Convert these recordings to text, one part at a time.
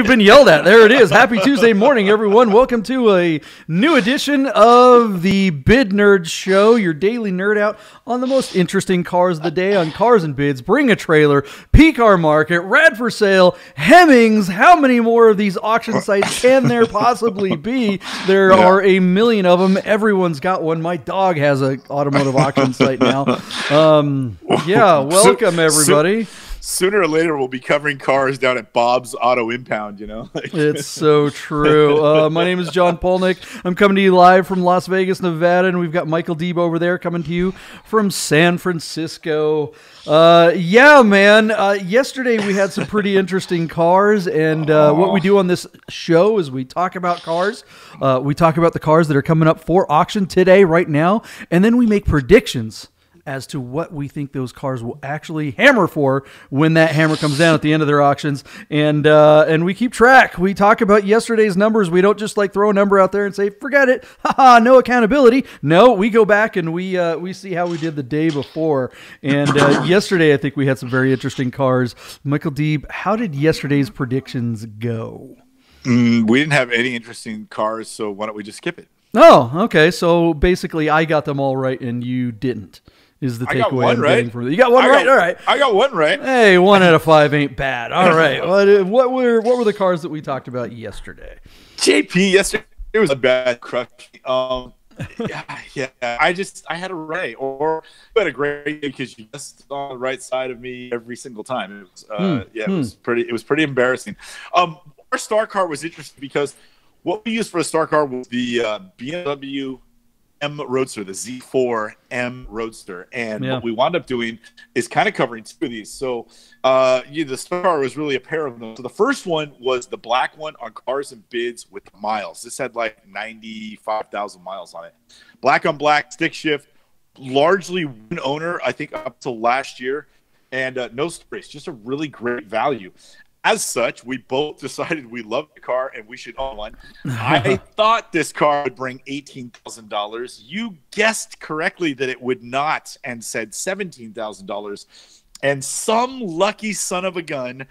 You've been yelled at. There it is. Happy Tuesday morning, everyone. Welcome to a new edition of the Bid Nerd Show, your daily nerd out on the most interesting cars of the day on Cars and Bids. Bring a trailer, P Car Market, Rad for Sale, Hemmings. How many more of these auction sites can there possibly be? There Yeah. are a million of them. Everyone's got one. My dog has an automotive auction site now. Um, yeah, welcome everybody. Sooner or later, we'll be covering cars down at Bob's Auto Impound. You know, It's so true. Uh, my name is John Polnik. I'm coming to you live from Las Vegas, Nevada, and we've got Michael Deeb over there coming to you from San Francisco. Uh, yeah, man. Uh, yesterday we had some pretty interesting cars, and uh, what we do on this show is we talk about cars. Uh, we talk about the cars that are coming up for auction today, right now, and then we make predictions as to what we think those cars will actually hammer for when that hammer comes down at the end of their auctions. And uh, and we keep track. We talk about yesterday's numbers. We don't just like throw a number out there and say forget it. Haha, no accountability. No, we go back and we uh, we see how we did the day before. And uh, yesterday, I think we had some very interesting cars. Michael Deeb, how did yesterday's predictions go? mm, we didn't have any interesting cars, so why don't we just skip it? Oh, okay. So basically, I got them all right, and you didn't. Is the got takeaway one I'm right. getting from it? You got one I right. all right. I got one right. Hey, one out of five ain't bad. All right. What, what were what were the cars that we talked about yesterday? JP yesterday it was a bad crush. Um, yeah, yeah. I just I had a right, or you had a great because you just on the right side of me every single time. It was, uh, Hmm, yeah, it was pretty. It was pretty embarrassing. Um, our star car was interesting because what we used for a star car was the uh, BMW M Roadster, the Z4 M Roadster, and Yeah. what we wound up doing is kind of covering two of these. So, uh, yeah, the star was really a pair of them. So the first one was the black one on Cars and Bids with miles. This had like ninety-five thousand miles on it. Black on black, stick shift, largely one owner. I think up to last year, and uh, no stories. Just a really great value. As such, we both decided we loved the car and we should own one. I thought this car would bring eighteen thousand dollars. You guessed correctly that it would not, and said seventeen thousand dollars. And some lucky son of a gun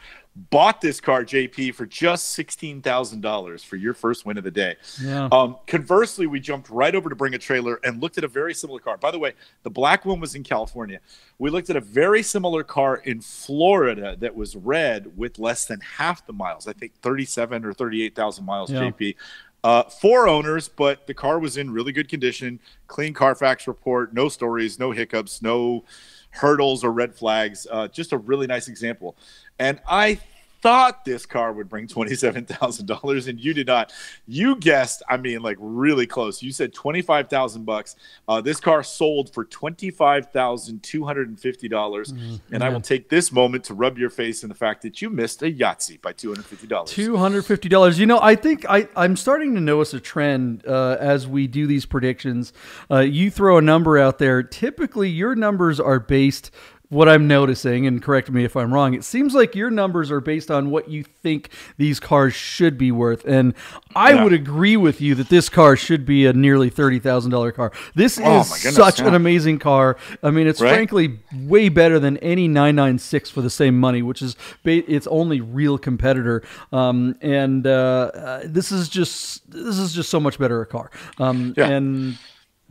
bought this car, JP, for just sixteen thousand dollars for your first win of the day. Yeah. Um, conversely, we jumped right over to bring a trailer and looked at a very similar car. By the way, the black one was in California. We looked at a very similar car in Florida that was red with less than half the miles. I think 37 or 38,000 miles, Yeah. JP. Uh, four owners, but the car was in really good condition. Clean Carfax report, no stories, no hiccups, no hurdles or red flags. Uh, just a really nice example. And I thought this car would bring twenty-seven thousand dollars, and you did not. You guessed, I mean, like really close. You said twenty-five thousand bucks. Uh, this car sold for twenty-five thousand two hundred and fifty dollars, and I will take this moment to rub your face in the fact that you missed a Yahtzee by two hundred fifty dollars. Two hundred fifty dollars. You know, I think I I'm starting to notice a trend uh, as we do these predictions. Uh, you throw a number out there. Typically, your numbers are based. What I'm noticing, and correct me if I'm wrong, it seems like your numbers are based on what you think these cars should be worth. And I Yeah. would agree with you that this car should be a nearly thirty thousand dollar car. This is Oh, my goodness, such yeah. an amazing car. I mean, it's Right? frankly way better than any 996 for the same money, which is ba- its only real competitor. Um, and uh, uh, this is just this is just so much better a car. Um, Yeah. And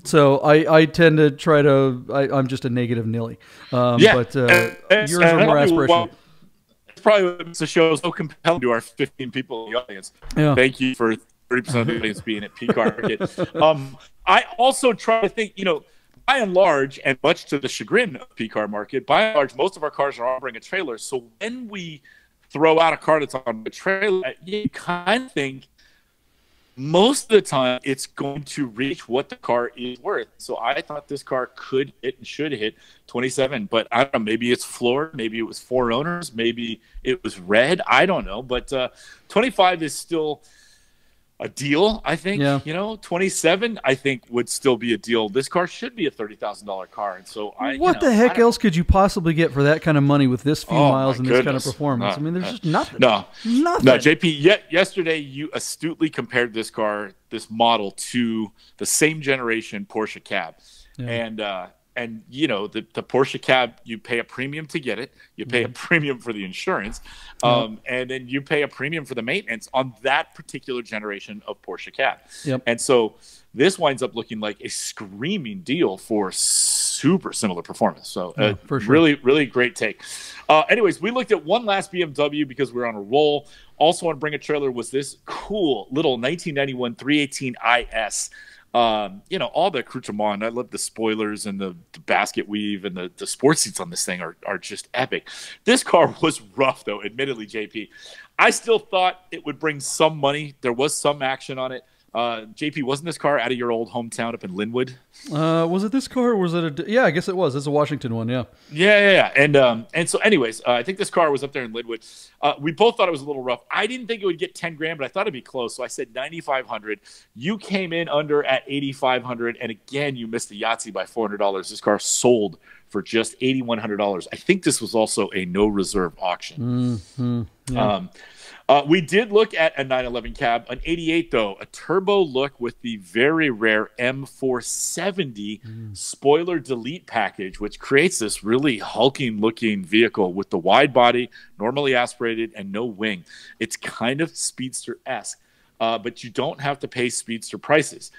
so I, I tend to try to I, I'm just a negative nilly. Um, Yeah, but uh, and- yours are more aspirational. what- It's probably what makes the show so compelling to our 15 people in the audience. Yeah. Thank you for 30% of the audience being at P Market. Um, I also try to think, you know, by and large, and much to the chagrin of P Car Market, by and large, most of our cars are offering a trailer. So when we throw out a car that's on a trailer, you kind of think most of the time it's going to reach what the car is worth. So I thought this car could hit and should hit 27, but I don't know. Maybe it's floored. Maybe it was four owners. Maybe it was red. I don't know. But uh, 25 is still a deal. I think. Yeah. You know, 27 I think would still be a deal. This car should be a thirty thousand dollar car, and so I. you what know, the heck else could you possibly get for that kind of money with this few Oh, miles and this kind of performance? No, I mean, there's no. just nothing. No, Nothing. No, JP. Yet yesterday you astutely compared this car, this model, to the same generation Porsche cab, Yeah. and uh, and you know the, the Porsche cab, you pay a premium to get it, you pay a premium for the insurance, um, and then you pay a premium for the maintenance on that particular generation of Porsche cab. Yep. And so this winds up looking like a screaming deal for super similar performance. So uh, for sure. really, really great take. Uh, anyways, we looked at one last BMW because we are on a roll. Also, want to bring a trailer was this cool little 1991 318 IS. Um, you know, all the accoutrement. I love the spoilers and the, the basket weave and the, the sports seats on this thing are, are just epic. This car was rough, though, admittedly, JP. I still thought it would bring some money. There was some action on it. Uh, JP, wasn't this car out of your old hometown up in Lynnwood? Uh, was it this car or was it a? Yeah, I guess it was. It's a Washington one. Yeah. Yeah, yeah, yeah. And um, and so, anyways, uh, I think this car was up there in Lynnwood. Uh, we both thought it was a little rough. I didn't think it would get ten grand, but I thought it'd be close. So I said ninety five hundred. You came in under at eighty five hundred, and again, you missed the Yahtzee by four hundred dollars. This car sold for just eighty one hundred dollars. I think this was also a no reserve auction. Hmm. Um, uh, we did look at a 911 cab, an 88 though, a turbo look with the very rare M470 spoiler delete package, which creates this really hulking looking vehicle with the wide body, normally aspirated, and no wing. It's kind of speedster esque, uh, but you don't have to pay speedster prices.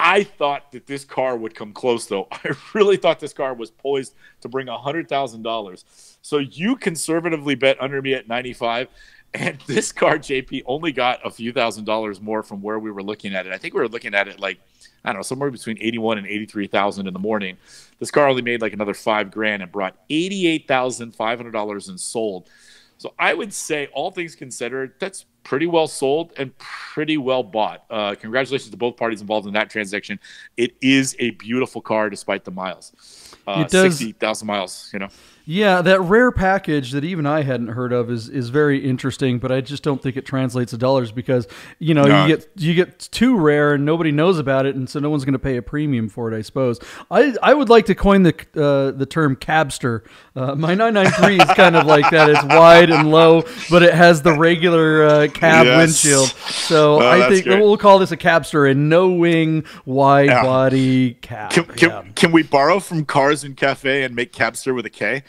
I thought that this car would come close, though. I really thought this car was poised to bring $100,000. So you conservatively bet under me at 95. And this car, JP, only got a few thousand dollars more from where we were looking at it. I think we were looking at it like, I don't know, somewhere between 81 and 83,000 in the morning. This car only made like another five grand and brought $88,500 and sold. So I would say, all things considered, that's pretty well sold and pretty well bought. Uh, congratulations to both parties involved in that transaction. It is a beautiful car despite the miles. Uh, It does- 60,000 miles, you know. Yeah, that rare package that even I hadn't heard of is is very interesting, but I just don't think it translates to dollars because you know No. you get you get too rare and nobody knows about it, and so no one's going to pay a premium for it. I suppose. I I would like to coin the uh, the term cabster. Uh, my 993 is kind of like that. It's wide and low, but it has the regular uh, cab Yes. windshield. So Oh, I think great. we'll call this a cabster, a no wing, wide Yeah. body cab. Can, can, Yeah. can we borrow from Cars and Cafe and make Cabster with a K?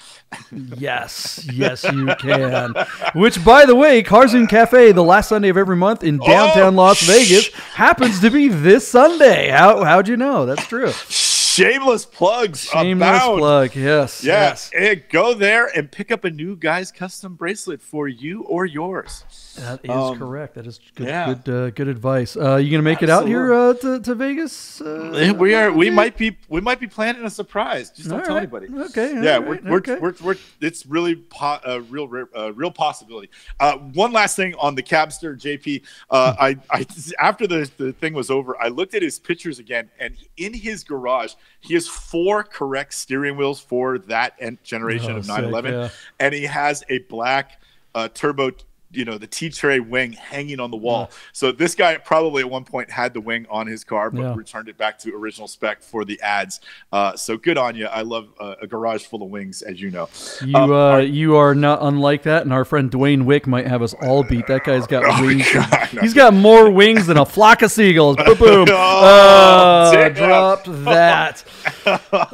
Yes, yes, you can. Which, by the way, Cars and Cafe, the last Sunday of every month in oh, downtown Oh, Las sh- Vegas, happens to be this Sunday. How how'd you know? That's true. Shameless plugs. Shameless abound. plug. Yes. Yes. And go there and pick up a new guy's custom bracelet for you or yours. That is Um, correct. That is good. yeah. Good. Uh, good advice. Uh, you gonna make it out here uh, to, to Vegas? Uh, we are. We might be. We might be planning a surprise. Just don't All tell right. anybody. Okay. yeah, right, we're, we're, okay. we're, we're, it's really po- a real rare- uh, real possibility. Uh, one last thing on the Cabster, JP. Uh, Hmm. I, I after the, the thing was over, I looked at his pictures again, and in his garage, he has four correct steering wheels for that generation Oh, of sick, 911, yeah. and he has a black uh, turbo. You know the T-tray wing hanging on the wall. So this guy probably at one point had the wing on his car, but Yeah. returned it back to original spec for the ads. Uh, so good on you. I love uh, a garage full of wings, as you know. You Um, uh, you are not unlike that, and our friend Dwayne Wick might have us all beat. That guy's got Oh, wings. God. He's got more wings than a flock of seagulls. Boom, boom. Oh, Uh, dropped that.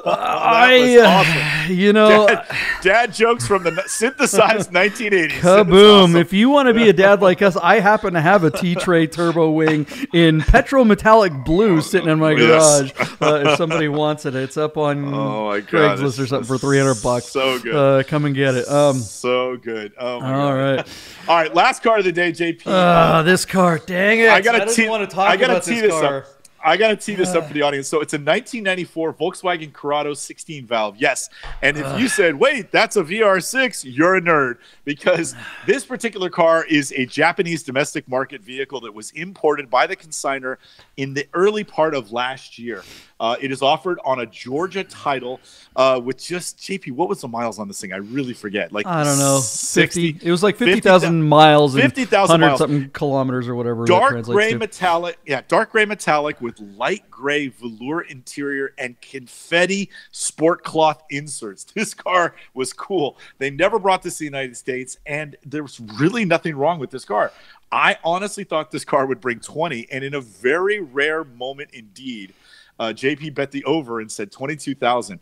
I, uh, you know, Dad, dad jokes from the synthesized 1980s. kaboom! If you want to be a dad like us, I happen to have a T-tray turbo wing in petro metallic blue sitting in my Yes. garage. Uh, if somebody wants it, it's up on Oh my God, Craigslist or something for three hundred bucks. so good. Uh, come and get it. Um, so good. Oh my all God. right. All right. Last car of the day, JP. Ah, this car. Dang it! I gotta didn't want to talk I gotta about this this car. up. I gotta tee this up for the audience. So it's a 1994 Volkswagen Corrado 16 valve. Yes, and if you said, "Wait, that's a VR6," you're a nerd because this particular car is a Japanese domestic market vehicle that was imported by the consigner in the early part of last year. Uh, it is offered on a Georgia title uh, with just JP. What was the miles on this thing? I really forget. Like I don't know. 60. Fifty. It was like 50,000 thousand miles 50,000 hundred something kilometers or whatever. dark gray to. metallic yeah dark gray metallic with light gray velour interior and confetti sport cloth inserts this car was cool they never brought this to the united states and there was really nothing wrong with this car i honestly thought this car would bring 20 and in a very rare moment indeed uh, jp bet the over and said 22000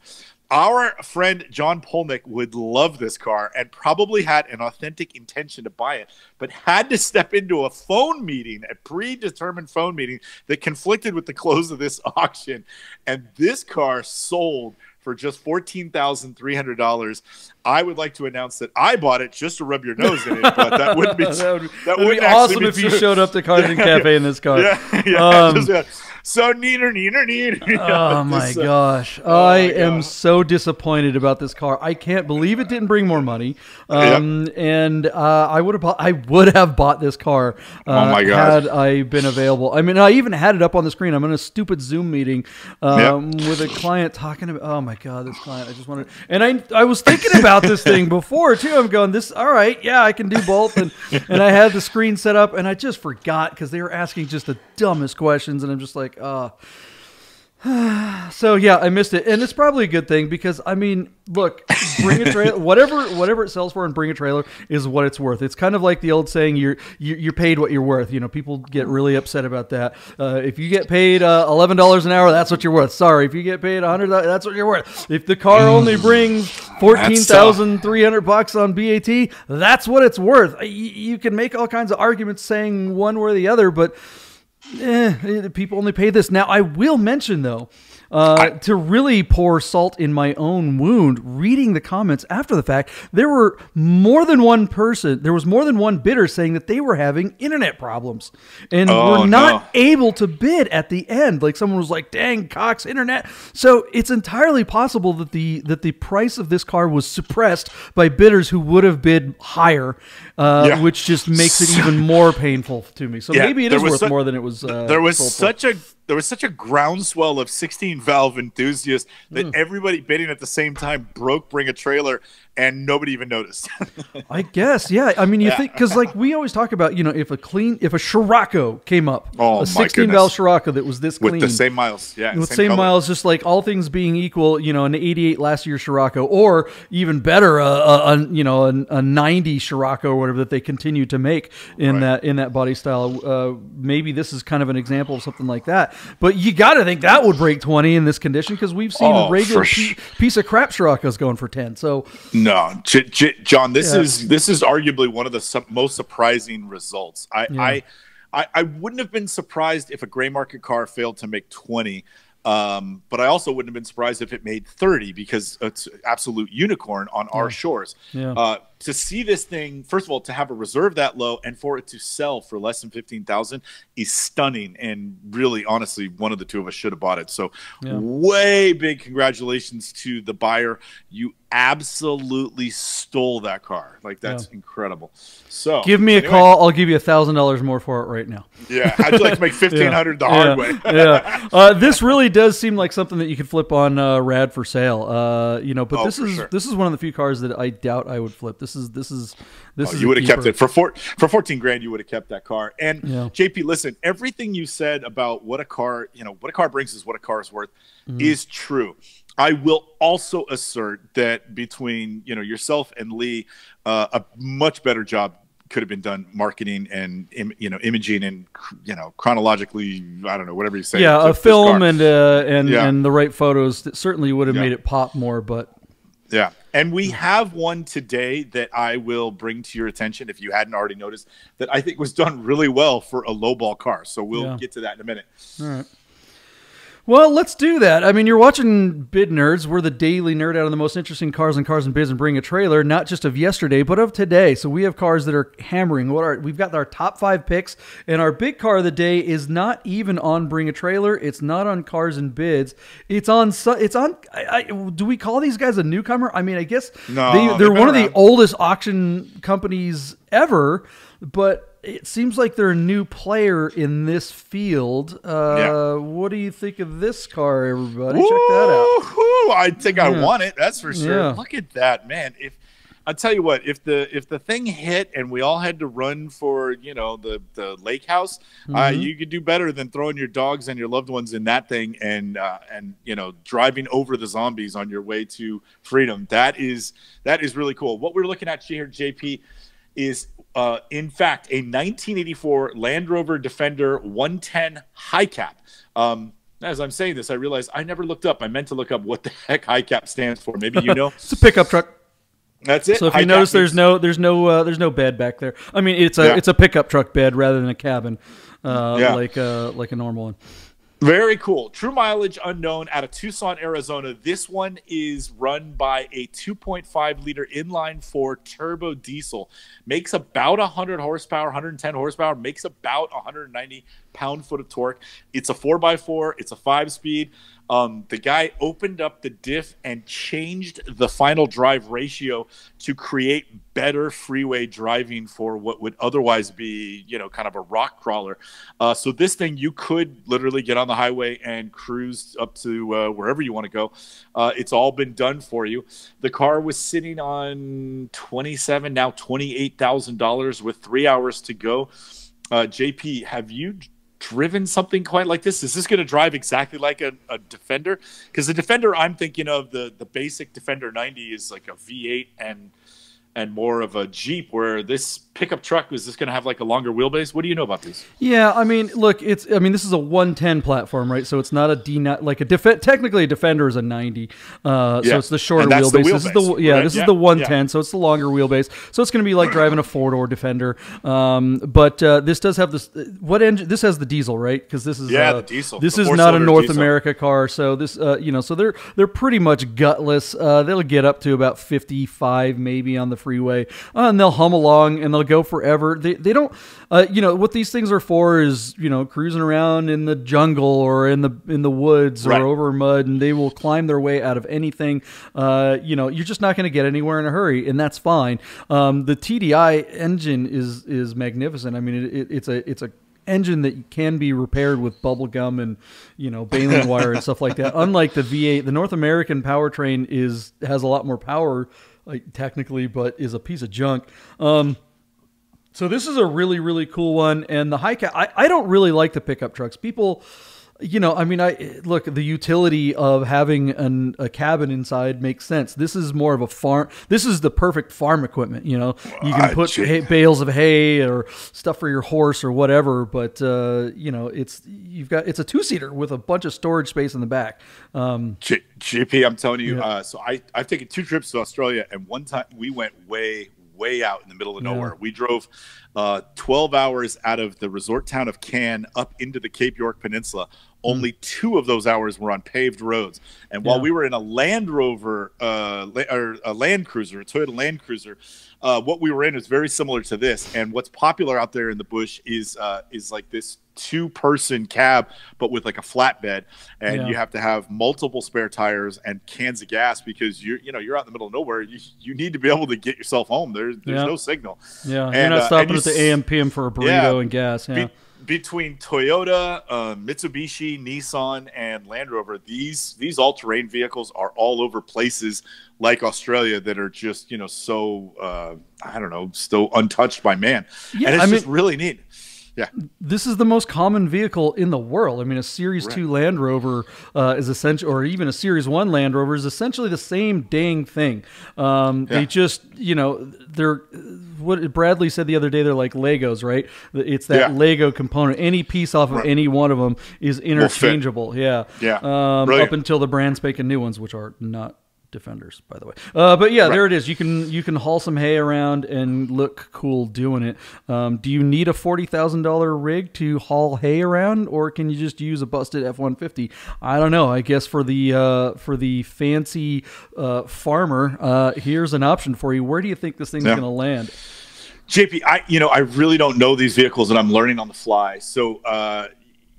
our friend John Polnik would love this car and probably had an authentic intention to buy it, but had to step into a phone meeting, a predetermined phone meeting that conflicted with the close of this auction. And this car sold for just fourteen thousand three hundred dollars. I would like to announce that I bought it just to rub your nose in it, but that wouldn't be that would, that would be awesome be if you showed up to Cars and Cafe in this car. Yeah, yeah. Um, just, yeah. So neater, neater, neater. Oh my This, uh, gosh. oh I my am God. so disappointed about this car. I can't believe it didn't bring more money. Um, and uh, I would have bought, I would have bought this car uh, Oh my God. had I been available. I mean, I even had it up on the screen. I'm in a stupid Zoom meeting um, with a client talking about oh my god, this client. I just wanted and I I was thinking about this thing before too. I'm going this all right, yeah, I can do both and and I had the screen set up and I just forgot because they were asking just the dumbest questions and I'm just like, uh so yeah, I missed it, and it's probably a good thing because I mean, look, bring a trailer, whatever whatever it sells for, and bring a trailer is what it's worth. It's kind of like the old saying, "You're you're you're paid what you're worth." You know, people get really upset about that. Uh, if you get paid uh, eleven dollars an hour, that's what you're worth. Sorry, if you get paid hundred, that's what you're worth. If the car only brings fourteen thousand three hundred bucks on BAT, that's what it's worth. You, you can make all kinds of arguments saying one way or the other, but eh, people only pay this. Now, I will mention though, uh, to really pour salt in my own wound, reading the comments after the fact, there were more than one person, there was more than one bidder saying that they were having internet problems and Oh, were not no. able to bid at the end. Like someone was like, "Dang, Cox internet." So it's entirely possible that the that the price of this car was suppressed by bidders who would have bid higher, uh, Yeah. which just makes it even more painful to me. So Yeah, maybe it is worth su- more than it was. Uh, there was sold for. such a there was such a groundswell of 16 valve enthusiasts that Hmm. everybody bidding at the same time broke bring a trailer and nobody even noticed. I guess, yeah. I mean, you Yeah. think because like we always talk about, you know, if a clean, if a Scirocco came up, Oh, a 16 valve. Scirocco that was this clean With the same miles, yeah, with same, color. miles, just like all things being equal, you know, an 88 last year Scirocco, or even better, a, a, a you know a, a 90 Scirocco or whatever that they continue to make in Right. that in that body style. Uh, maybe this is kind of an example of something like that. But you got to think that would break 20 in this condition because we've seen Oh, regular for piece of crap Scirocco's going for 10. So No, J- J- John, this Yeah. is this is arguably one of the su- most surprising results. I, Yeah. I, I I wouldn't have been surprised if a gray market car failed to make twenty, um, but I also wouldn't have been surprised if it made thirty because it's absolute unicorn on our shores. Yeah. Uh, to see this thing, first of all, to have a reserve that low and for it to sell for less than fifteen thousand is stunning. And really, honestly, one of the two of us should have bought it. So, Yeah. way big congratulations to the buyer. You absolutely stole that car. Like that's incredible. So, give me a call. I'll give you a thousand dollars more for it right now. Yeah, how'd you like to make fifteen hundred the hard way? yeah. Uh, this really does seem like something that you could flip on uh, Rad for sale. Uh, you know, but Oh, this is sure. this is one of the few cars that I doubt I would flip. This is this is this Oh, is you would have kept it for four, for 14 grand you would have kept that car and Yeah. jp listen everything you said about what a car you know what a car brings is what a car is worth Mm-hmm. is true i will also assert that between you know yourself and lee uh, a much better job could have been done marketing and you know imaging and you know chronologically i don't know whatever you say Yeah, a film and uh, and Yeah. and the right photos that certainly would have Yeah. made it pop more. But Yeah. And we mm. have one today that I will bring to your attention if you hadn't already noticed that I think was done really well for a lowball car. So we'll Yeah. get to that in a minute. all right. Well, let's do that. I mean, you're watching Bid Nerds. We're the daily nerd out of the most interesting cars and cars and bids and bring a trailer, not just of yesterday, but of today. So we have cars that are hammering. What are we've got our top five picks, and our big car of the day is not even on Bring a Trailer. It's not on Cars and Bids. It's on. It's on. I, I, do we call these guys a newcomer? I mean, I guess No, they, been one of the oldest auction companies ever, but it seems like they're a new player in this field. Uh, Yeah. What do you think of this car, everybody? Check that out. I think I Yeah. want it. That's for sure. Yeah. Look at that, man. If I tell you what, if the if the thing hit and we all had to run for you know the the lake house, uh, Mm-hmm. you could do better than throwing your dogs and your loved ones in that thing and uh, and you know driving over the zombies on your way to freedom. That is that is really cool. What we're looking at here, JP, is uh, in fact a 1984 Land Rover Defender 110 high cap. Um, as I'm saying this, I realize I never looked up. I meant to look up what the heck high cap stands for. Maybe you know. it's a pickup truck. That's it. So if High you notice, there's means- no there's no uh, there's no bed back there. I mean, it's a Yeah. it's a pickup truck bed rather than a cabin, uh, Yeah. like uh, like a normal one. Very cool. True mileage unknown out of Tucson, Arizona. This one is run by a 2.5 liter inline four turbo diesel. Makes about 100 horsepower, 110 horsepower, makes about 190 pound foot of torque. It's a 4x4, it's a five speed. Um, the guy opened up the diff and changed the final drive ratio to create better freeway driving for what would otherwise be, you know, kind of a rock crawler. Uh, so this thing, you could literally get on the highway and cruise up to uh, wherever you want to go. Uh, it's all been done for you. The car was sitting on twenty-seven, now twenty-eight thousand dollars with three hours to go. Uh, JP, have you driven something quite like this? Is this going to drive exactly like a, a Defender? Because the Defender I'm thinking of the the basic Defender 90 is like a V8 and and more of a Jeep. Where this pickup truck is this going to have like a longer wheelbase? What do you know about these? Yeah, I mean, look, it's I mean, this is a 110 platform, right? So it's not a D like a def- technically a Defender is a 90. Uh, Yeah. so it's the shorter wheelbase. the This is the yeah, right? this Yeah, is the 110, yeah. so it's the longer wheelbase. So it's going to be like driving a four-door Defender. Um, but uh, this does have this what engine this has the diesel, right? Cuz this is Yeah, uh, the diesel, This the is not a North diesel. America car, so this uh, you know, so they're they're pretty much gutless. Uh, they'll get up to about 55 maybe on the freeway. Uh, and they'll hum along and they'll go forever. They, they don't, uh, you know, what these things are for is, you know, cruising around in the jungle or in the in the woods Right. or over mud, and they will climb their way out of anything. Uh, you know, you're just not going to get anywhere in a hurry, and that's fine. Um, the TDI engine is is magnificent. I mean, it, it, it's a it's a engine that can be repaired with bubble gum and you know baling wire and stuff like that unlike the v8 the north american powertrain is has a lot more power like technically but is a piece of junk um so this is a really really cool one and the high cap I, I don't really like the pickup trucks people you know i mean i look the utility of having an, a cabin inside makes sense this is more of a farm this is the perfect farm equipment you know you can put hay, bales of hay or stuff for your horse or whatever but uh, you know it's you've got it's a two-seater with a bunch of storage space in the back um, J- JP, I'm telling you. Yeah. Uh, so I I've taken two trips to Australia, and one time we went way way out in the middle of Yeah. nowhere. We drove uh, 12 hours out of the resort town of Cairns up into the Cape York Peninsula. Only two of those hours were on paved roads, and while Yeah. we were in a Land Rover uh, or a Land Cruiser, a Toyota Land Cruiser, uh, what we were in is very similar to this. And what's popular out there in the bush is uh, is like this two person cab, but with like a flatbed, and Yeah. you have to have multiple spare tires and cans of gas because you're you know you're out in the middle of nowhere. You you need to be able to get yourself home. There's there's Yeah. no signal. yeah you're And, not uh, stopping at the s- am pm for a burrito Yeah. and gas yeah Be- between Toyota, uh, Mitsubishi, Nissan, and Land Rover, these these all terrain vehicles are all over places like Australia that are just you know so uh, I don't know still untouched by man, Yeah, and it's I just mean- really neat. Yeah, this is the most common vehicle in the world. I mean, a Series Right. Two Land Rover uh, is essentially, or even a Series One Land Rover is essentially the same dang thing. Um, They just, you know, they're what Bradley said the other day. They're like Legos, right? It's that Yeah. Lego component. Any piece off of Right. any one of them is interchangeable. Yeah, Yeah. Um, up until the brand spanking new ones, which are not defenders by the way. Uh, but yeah there it is. You can you can haul some hay around and look cool doing it. Um, do you need a $40000 rig to haul hay around or can you just use a busted f-150 i don't know. I guess for the uh, for the fancy uh, farmer uh, here's an option for you. Where do you think this thing's Yeah. going to land JP, I you know I really don't know these vehicles, and I'm learning on the fly. So uh,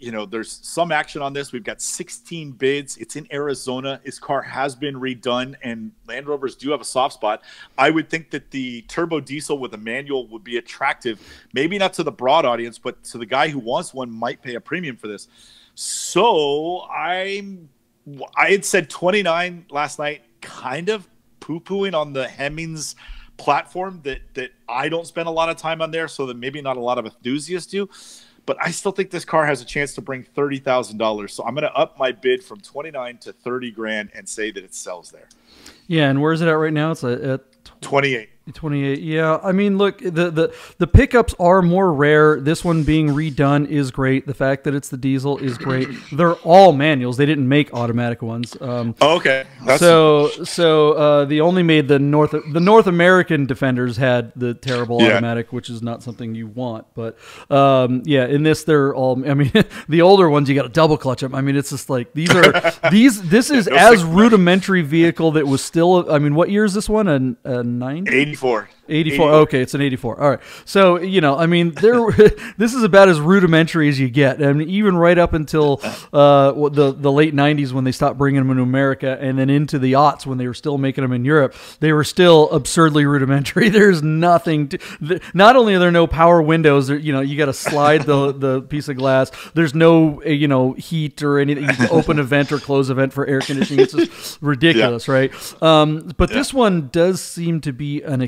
you know, there's some action on this. We've got 16 bids. It's in Arizona. His car has been redone, and Land Rovers do have a soft spot. I would think that the turbo diesel with a manual would be attractive, maybe not to the broad audience, but to the guy who wants one might pay a premium for this. So I'm, I had said 29 last night, kind of poo pooing on the Hemmings platform that that I don't spend a lot of time on there, so that maybe not a lot of enthusiasts do. But I still think this car has a chance to bring thirty thousand dollars. So I'm going to up my bid from twenty nine to thirty grand and say that it sells there. Yeah, and where is it at right now? It's at, at 28. 28 yeah i mean look the, the the pickups are more rare this one being redone is great the fact that it's the diesel is great they're all manuals they didn't make automatic ones um, Oh, okay. That's, so so uh, the only made the north the north american defenders had the terrible Yeah. automatic which is not something you want but um, yeah in this they're all i mean the older ones you got to double clutch them i mean it's just like these are these this is no as rudimentary vehicle that was still i mean what year is this one a, a 90 84. 84. Okay, it's an 84. All right. So, you know, I mean, there this is about as rudimentary as you get. I mean, even right up until uh, the the late 90s when they stopped bringing them into America and then into the aughts when they were still making them in Europe, they were still absurdly rudimentary. There's nothing to th- not only are there no power windows, there, you know, you got to slide the the piece of glass. There's no, uh, you know, heat or anything. You can open a vent or close a vent for air conditioning. It's just ridiculous, right? Um, but this one does seem to be an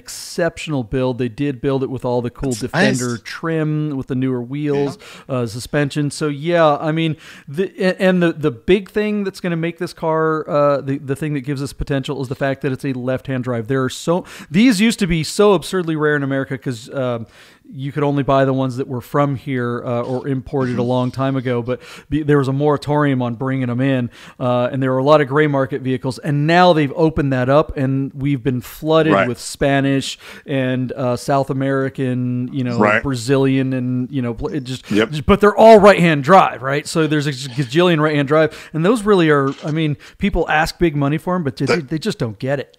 exceptional build. They did build it with all the cool Defender nice. trim with the newer wheels, uh, suspension. So yeah, I mean, the, and the the big thing that's going to make this car uh, the the thing that gives us potential is the fact that it's a left hand drive. There are so these used to be so absurdly rare in America because. Um, you could only buy the ones that were from here uh, or imported a long time ago. But the, there was a moratorium on bringing them in, uh, and there were a lot of gray market vehicles. And now they've opened that up, and we've been flooded Right. with Spanish and uh, South American, you know, Right. Brazilian, and you know, just. Yep. But they're all right-hand drive, right? So there's a gajillion right-hand drive, and those really are. I mean, people ask big money for them, but they, they just don't get it.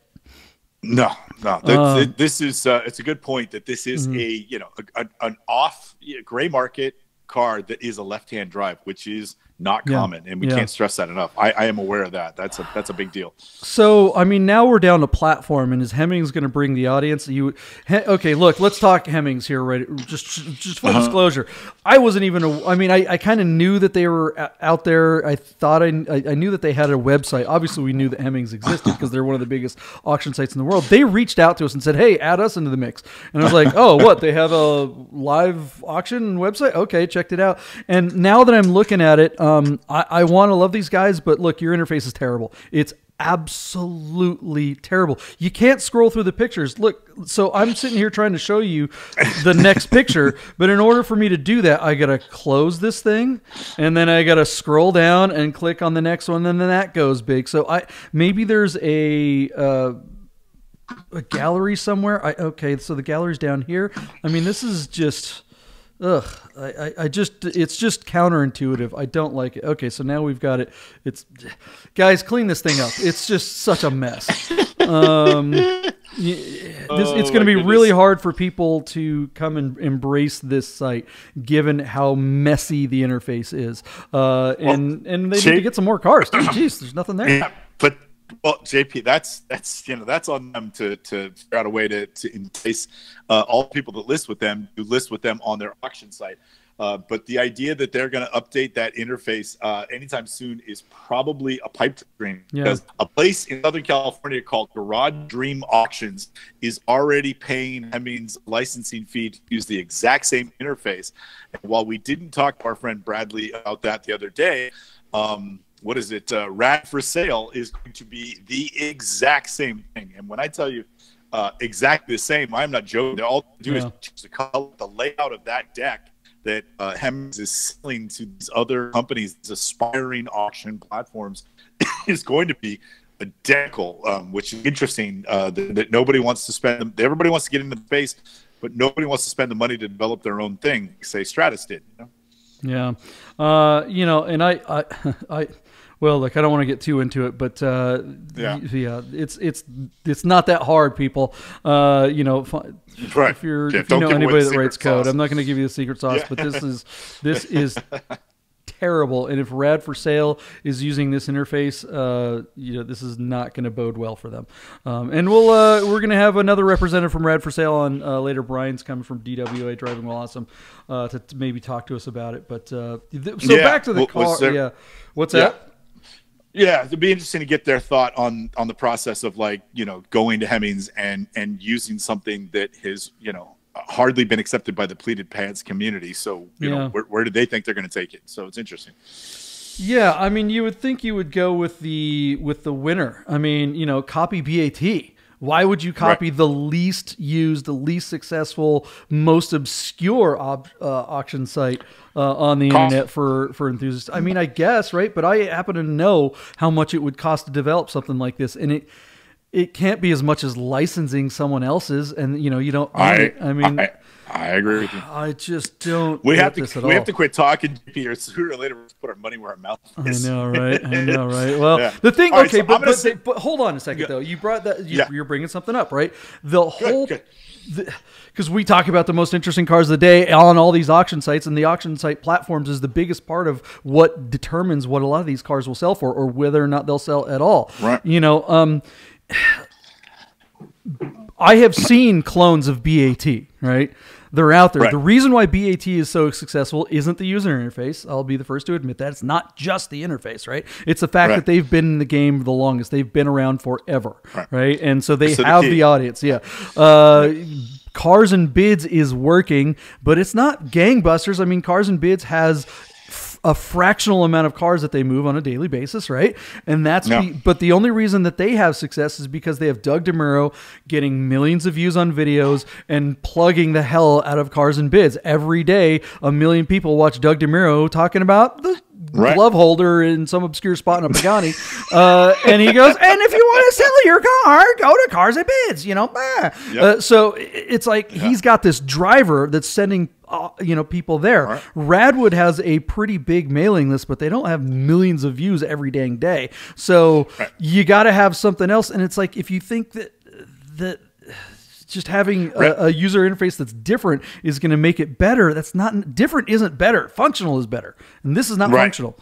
No, no. It- this is uh, it's a good point that this is Mm-hmm. a you know a, a, an off gray market car that is a left hand drive, which is not Yeah. common, and we Yeah. can't stress that enough. I, I am aware of that. That's a that's a big deal. So, I mean, now we're down to platform, and is Hemmings going to bring the audience? You, he, okay? Look, let's talk Hemmings here. Right, just, just full disclosure. I wasn't even. A, I mean, I, I kind of knew that they were out there. I thought I, I, I knew that they had a website. Obviously, we knew that Hemmings existed because they're one of the biggest auction sites in the world. They reached out to us and said, "Hey, add us into the mix." And I was like, "Oh, what? They have a live auction website? Okay, checked it out." And now that I'm looking at it, um, I, I want to love these guys, but look, your interface is terrible. It's absolutely terrible. You can't scroll through the pictures. Look, so I'm sitting here trying to show you the next picture, but in order for me to do that, I got to close this thing and then I got to scroll down and click on the next one and then that goes big. So I maybe there's a uh a gallery somewhere. I okay, so the gallery's down here. I mean, this is just ugh. I, I, I just it's just counterintuitive. I don't like it. Okay, so now we've got it. It's guys, clean this thing up. It's just such a mess. Um, this, it's Oh, going to be goodness. really hard for people to come and embrace this site, given how messy the interface is. Uh, and and they need to get some more cars. Jeez, there's nothing there. Yeah, but well, JP, that's that's you know that's on them to to figure out a way to to entice uh, all people that list with them to list with them on their auction site. Uh, but the idea that they're going to update that interface uh, anytime soon is probably a pipe dream Yeah. because a place in Southern California called Garage Dream Auctions is already paying Hemmings licensing fee to use the exact same interface. And while we didn't talk to our friend Bradley about that the other day, um, what is it? Uh, Rad for Sale is going to be the exact same thing. And when I tell you uh, exactly the same, I'm not joking. All they do Yeah. is change the color, the layout of that deck that uh, Hemmings is selling to these other companies, these aspiring auction platforms, is going to be identical, um, which is interesting. Uh, that, that nobody wants to spend. Everybody wants to get into the space, but nobody wants to spend the money to develop their own thing. Say Stratus did. You know? Yeah, uh, you know, and I, I, I, well, look, I don't want to get too into it, but uh, Yeah. yeah, it's it's it's not that hard, people. Uh, you know, fi- Right. if you're Yeah, if you know anybody that writes code, sauce. I'm not going to give you the secret sauce, Yeah. but this is this is terrible. And if Rad for Sale is using this interface, uh, you know, this is not going to bode well for them. Um, and we'll uh, we're going to have another representative from Rad for Sale on uh, later. Brian's coming from DWA Driving Well Awesome uh, to, to maybe talk to us about it. But uh, th- so Yeah. back to the Wa- car. there- yeah, what's Yeah. that? Yeah, it'd be interesting to get their thought on on the process of like you know going to Hemmings and and using something that has you know hardly been accepted by the pleated pants community. So you Yeah. know where, where do they think they're going to take it? So it's interesting. Yeah, I mean, you would think you would go with the with the winner. I mean, you know, copy BAT. Why would you copy right. the least used, the least successful, most obscure op, uh, auction site uh, on the cost. internet for for enthusiasts? I mean, I guess right, but I happen to know how much it would cost to develop something like this, and it it can't be as much as licensing someone else's, and you know, you don't. I, I mean. I, I agree with you. I just don't. We have to. we all. have to quit talking here. Sooner or later, we put our money where our mouth is. I know, right? I know, right? Well, yeah. the thing. okay, so but, but, say, but, hold on a second, yeah. though. You brought that. You, are bringing something up, right? The whole. Because we talk about the most interesting cars of the day on all these auction sites, and the auction site platforms is the biggest part of what determines what a lot of these cars will sell for, or whether or not they'll sell at all. Right. You know, um, I have seen clones of BAT, right? They're out there. Right. The reason why BAT is so successful isn't the user interface. I'll be the first to admit that. It's not just the interface, right? It's the fact right. that they've been in the game the longest. They've been around forever, right? right? And so they so have the, the, audience. Yeah. Uh, Cars and Bids is working, but it's not gangbusters. I mean, Cars and Bids has a fractional amount of cars that they move on a daily basis, right? And that's yeah. but the only reason that they have success is because they have Doug DeMuro getting millions of views on videos and plugging the hell out of cars and bids every day. A million people watch Doug DeMuro talking about the right. glove holder in some obscure spot in a Pagani. uh, and he goes, and if you want to sell your car, go to Cars and Bids, you know. Yep. Uh, so it's like yeah. he's got this driver that's sending uh, you know people there. Right. Radwood has a pretty big mailing list, but they don't have millions of views every dang day. So right. you got to have something else. And it's like if you think that that just having a, a, user interface that's different is going to make it better. That's not different. Isn't better. Functional is better, and this is not right. functional.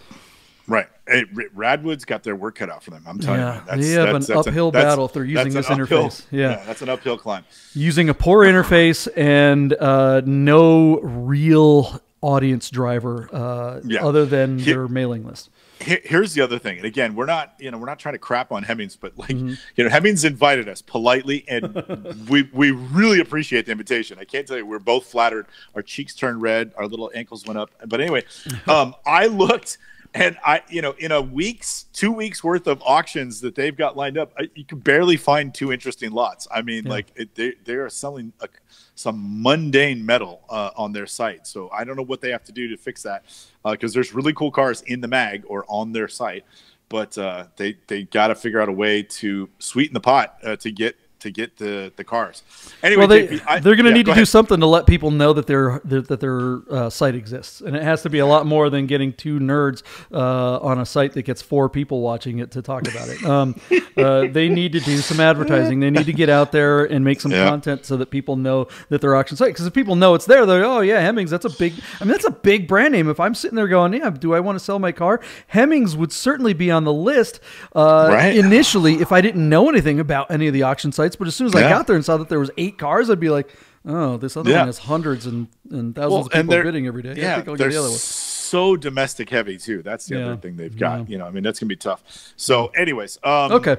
Right. Hey, Radwood's got their work cut out for them. I'm telling yeah, you. That's, they have that's, an that's uphill a, battle if they're using this uphill, interface. Yeah. yeah. That's an uphill climb. Using a poor interface and uh, no real audience driver uh, yeah. other than their mailing list here's the other thing and again we're not you know we're not trying to crap on hemmings but like mm-hmm. you know hemmings invited us politely and we we really appreciate the invitation i can't tell you we're both flattered our cheeks turned red our little ankles went up but anyway um i looked and I, you know, in a week's, two weeks worth of auctions that they've got lined up, I, you can barely find two interesting lots. I mean, yeah. like it, they they are selling a, some mundane metal uh, on their site. So I don't know what they have to do to fix that because uh, there's really cool cars in the mag or on their site, but uh, they they got to figure out a way to sweeten the pot uh, to get to get the the cars. Anyway, well, they, JP, I, they're going to yeah, need to ahead. do something to let people know that their that their uh, site exists, and it has to be a lot more than getting two nerds uh, on a site that gets four people watching it to talk about it. Um, uh, they need to do some advertising. They need to get out there and make some yeah. content so that people know that their auction site. Because if people know it's there, they're like, oh yeah, Hemmings. That's a big. I mean, that's a big brand name. If I'm sitting there going, yeah, do I want to sell my car? Hemmings would certainly be on the list uh, right. initially if I didn't know anything about any of the auction sites but as soon as yeah. I got there and saw that there was eight cars, I'd be like, oh, this other yeah. one has hundreds and, and thousands well, of people bidding every day. Yeah, I think I'll get the other one. So domestic heavy too. That's the yeah. other thing they've got. You know, I mean, that's gonna be tough. So, anyways, um, okay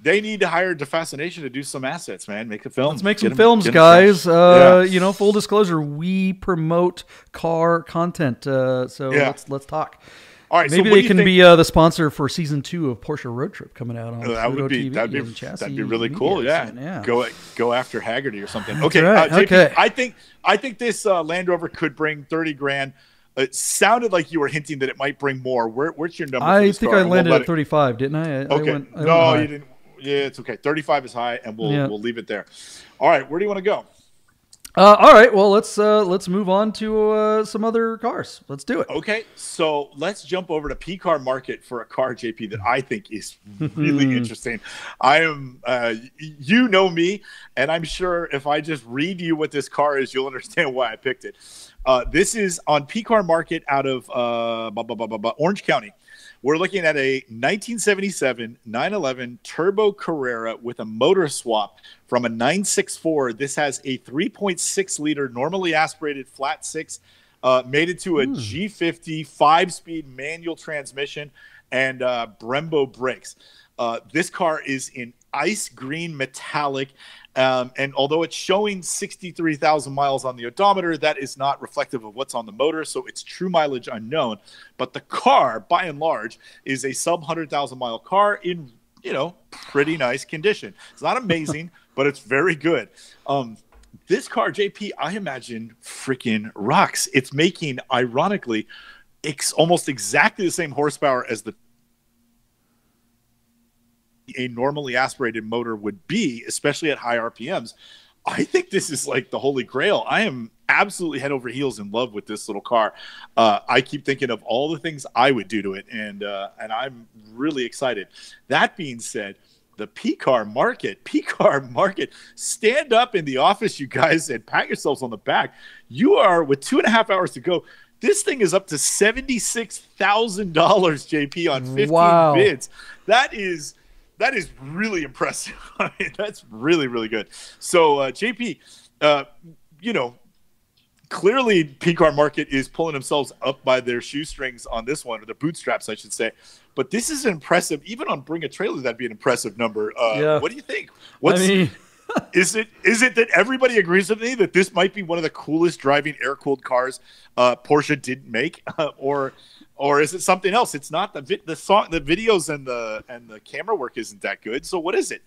they need to hire Defascination to do some assets, man. Make a film. Let's make some them, films, guys. Uh, yeah. You know, full disclosure, we promote car content, uh, so yeah. let's let's talk. All right, maybe so they can be uh, the sponsor for season two of Porsche Road Trip coming out on uh, that would be that'd be that'd be really cool. Yeah. yeah, go go after Hagerty or something. Okay, right. uh, JP, okay. I think I think this uh, Land Rover could bring thirty grand. It sounded like you were hinting that it might bring more. Where, where's your number? I think car? I landed we'll at thirty-five, didn't I? I okay, I went, I no, you didn't. Yeah, it's okay. Thirty-five is high, and we'll yeah. we'll leave it there. All right, where do you want to go? Uh, all right, well let's uh, let's move on to uh, some other cars. Let's do it. Okay, so let's jump over to P Car Market for a car, JP, that I think is really interesting. I am, uh, you know me, and I'm sure if I just read you what this car is, you'll understand why I picked it. Uh, this is on P Car Market out of uh, blah, blah, blah, Orange County. We're looking at a 1977 911 Turbo Carrera with a motor swap from a 964. This has a 3.6 liter normally aspirated flat six, uh, made it to a mm. G50 five speed manual transmission and uh, Brembo brakes. Uh, this car is in ice green metallic. Um, and although it's showing 63,000 miles on the odometer, that is not reflective of what's on the motor. So it's true mileage unknown. But the car, by and large, is a sub 100,000 mile car in, you know, pretty nice condition. It's not amazing, but it's very good. Um, this car, JP, I imagine freaking rocks. It's making, ironically, ex- almost exactly the same horsepower as the a normally aspirated motor would be, especially at high RPMs. I think this is like the holy grail. I am absolutely head over heels in love with this little car. Uh, I keep thinking of all the things I would do to it, and uh, and I'm really excited. That being said, the P car market, P car market, stand up in the office, you guys, and pat yourselves on the back. You are with two and a half hours to go. This thing is up to seventy six thousand dollars, JP, on fifteen Wow. bids. That is that is really impressive. I mean, that's really really good. So uh, JP, uh, you know, clearly PCAR market is pulling themselves up by their shoestrings on this one, or their bootstraps, I should say. But this is impressive. Even on Bring a Trailer, that'd be an impressive number. Uh, Yeah. What do you think? What's I mean, is it? Is it that everybody agrees with me that this might be one of the coolest driving air cooled cars uh, Porsche didn't make, or or is it something else? It's not the vi- the song, the videos and the and the camera work isn't that good. So what is it?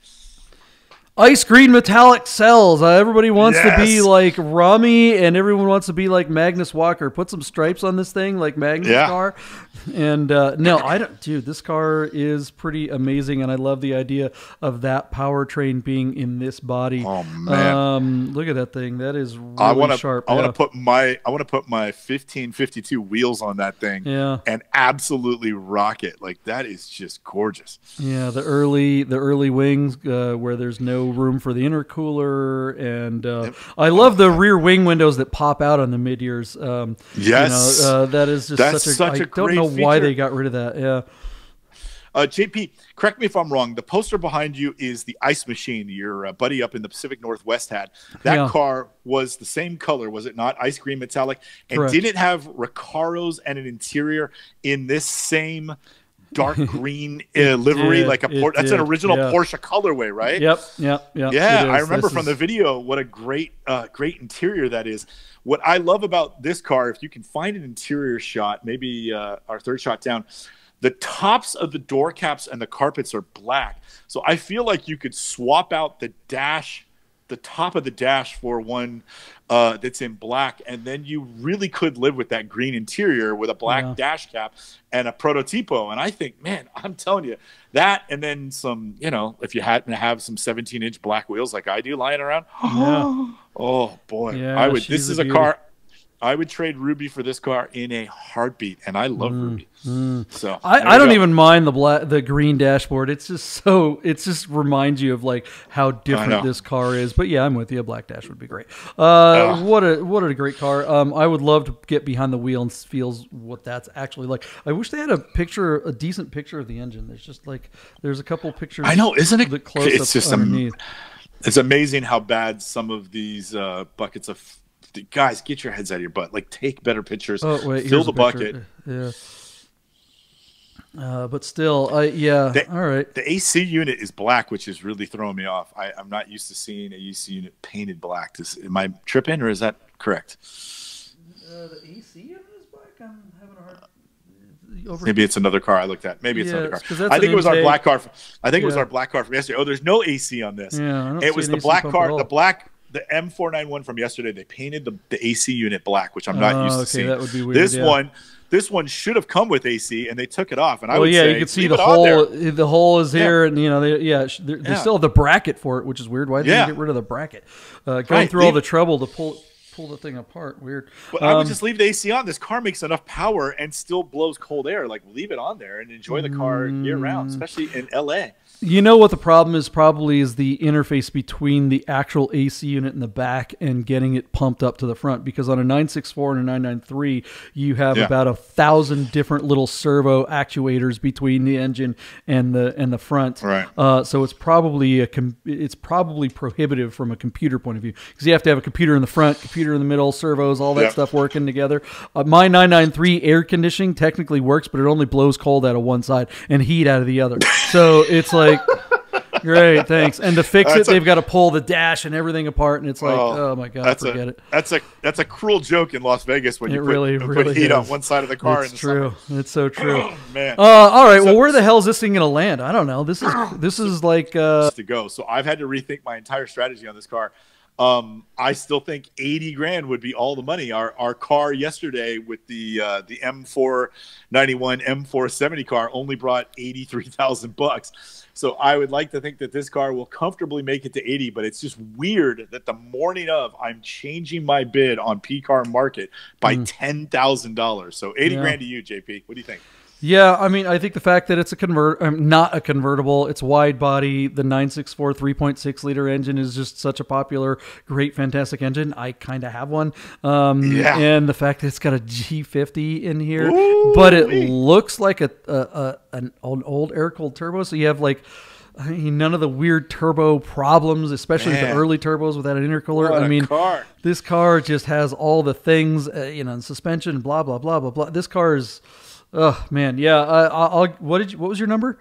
Ice green metallic cells. Uh, everybody wants to be like Rami, and everyone wants to be like Magnus Walker. Put some stripes on this thing, like Magnus' Yeah. car. And uh, no, I don't, dude. This car is pretty amazing, and I love the idea of that powertrain being in this body. Oh, man. Um, look at that thing. That is really I want to sharp. I want to put my I want to put my 1552 wheels on that thing Yeah. and absolutely rock it. Like that is just gorgeous. Yeah, the early the early wings uh, where there's no room for the intercooler, and uh, I love the rear wing windows that pop out on the mid years. Um, you Yes. know, uh, that is just That's such a. such I don't great know why they got rid of that. Yeah, Uh, JP, correct me if I'm wrong. The poster behind you is the Ice Machine your uh, buddy up in the Pacific Northwest had. That Yeah. car was the same color, was it not? Ice green metallic, and Correct. didn't it have Recaros and an interior in this same dark green uh, livery, did, like a Por- that's an original yeah. Porsche colorway, right? yep, yep, yep. Yeah, I remember This from the video what a great, uh, great interior that is. What I love about this car, if you can find an interior shot, maybe uh, our third shot down, the tops of the door caps and the carpets are black. So I feel like you could swap out the dash, the top of the dash for one uh, that's in black, and then you really could live with that green interior with a black Yeah. dash cap and a Prototipo. And I think, man, I'm telling you that, and then some, you know, if you happen to have some 17 inch black wheels like I do lying around, Yeah. oh boy, Yeah, I would. This is a beauty. car. I would trade Ruby for this car in a heartbeat, and I love Ruby. So Mm, I, I don't go. even mind the black the green dashboard. It's just so it just reminds you of like how different this car is. But yeah, I'm with you. A black dash would be great. Uh, what a what a great car. Um, I would love to get behind the wheel and feels what that's actually like. I wish they had a picture, a decent picture of the engine. There's just like there's a couple pictures. I know, isn't it? Close It's just am- It's amazing how bad some of these uh, buckets of guys get your heads out of your butt. Like take better pictures. Oh wait, fill the bucket. Yeah. Uh, but still, I yeah. The- all right. The AC unit is black, which is really throwing me off. I, I'm not used to seeing a AC unit painted black. Does, am I tripping, or is that correct? Uh, the AC unit is black. I'm having a hard. Over Maybe it's another car I looked at. Maybe it's Yeah, another car. I think it was our black car. f- I think it was our black car from yesterday. Oh, there's no AC on this. Yeah, it was the black car. The black, the M491 from yesterday. They painted the, the AC unit black, which I'm not Oh, used to okay, seeing. that would be weird, This yeah. one, this one should have come with AC, and they took it off. And I well, would yeah, say, you can see the it on there. hole. The hole is here, and you know, they, yeah, they, they Yeah. still have the bracket for it, which is weird. Why did Yeah. they get rid of the bracket? Uh, going Right, through all the trouble to pull pull the thing apart. Weird. But I would Um, just leave the AC on. This car makes enough power and still blows cold air. Like leave it on there and enjoy the car year Mm. round, especially in LA. You know what the problem is? Probably is the interface between the actual AC unit in the back and getting it pumped up to the front. Because on a 964 and a 993, you have Yeah. about a thousand different little servo actuators between the engine and the and the front. Right. Uh, so it's probably a com- it's probably prohibitive from a computer point of view because you have to have a computer in the front, computer in the middle, servos, all that Yeah. stuff working together. Uh, my 993 air conditioning technically works, but it only blows cold out of one side and heat out of the other. So it's like Great, thanks. And to fix That's it, a- they've got to pull the dash and everything apart, and it's like, Oh, oh, my god, That's forget a it. that's a that's a cruel joke in Las Vegas when It you put, really, put really heat on one side of the car. It's true. summer. It's so true. Oh, man. Uh, all right. So- well, where the hell is this thing going to land? I don't know. This is this is like uh, to go. So I've had to rethink my entire strategy on this car. Um, I still think 80 grand would be all the money. Our our car yesterday with the uh, the M491 M470 car only brought 83,000 bucks. So I would like to think that this car will comfortably make it to 80, but it's just weird that the morning of I'm changing my bid on PCAR market by $10,000. So 80 Hmm. Yeah. grand to you, JP. What do you think? Yeah. I mean, I think the fact that it's a convert, um, not a convertible, it's wide body. The 964 3.6 liter engine is just such a popular, great, fantastic engine. I kind of have one. Um, Yeah. And the fact that it's got a G50 in here, Ooh, but it wee. looks like a, a, a an, an old air cooled turbo. So you have like. I mean, none of the weird turbo problems, especially the early turbos without an intercooler. What I mean, car. this car just has all the things, uh, you know, suspension, blah blah blah blah blah. This car is, oh man, yeah. I, I'll. What did you? What was your number?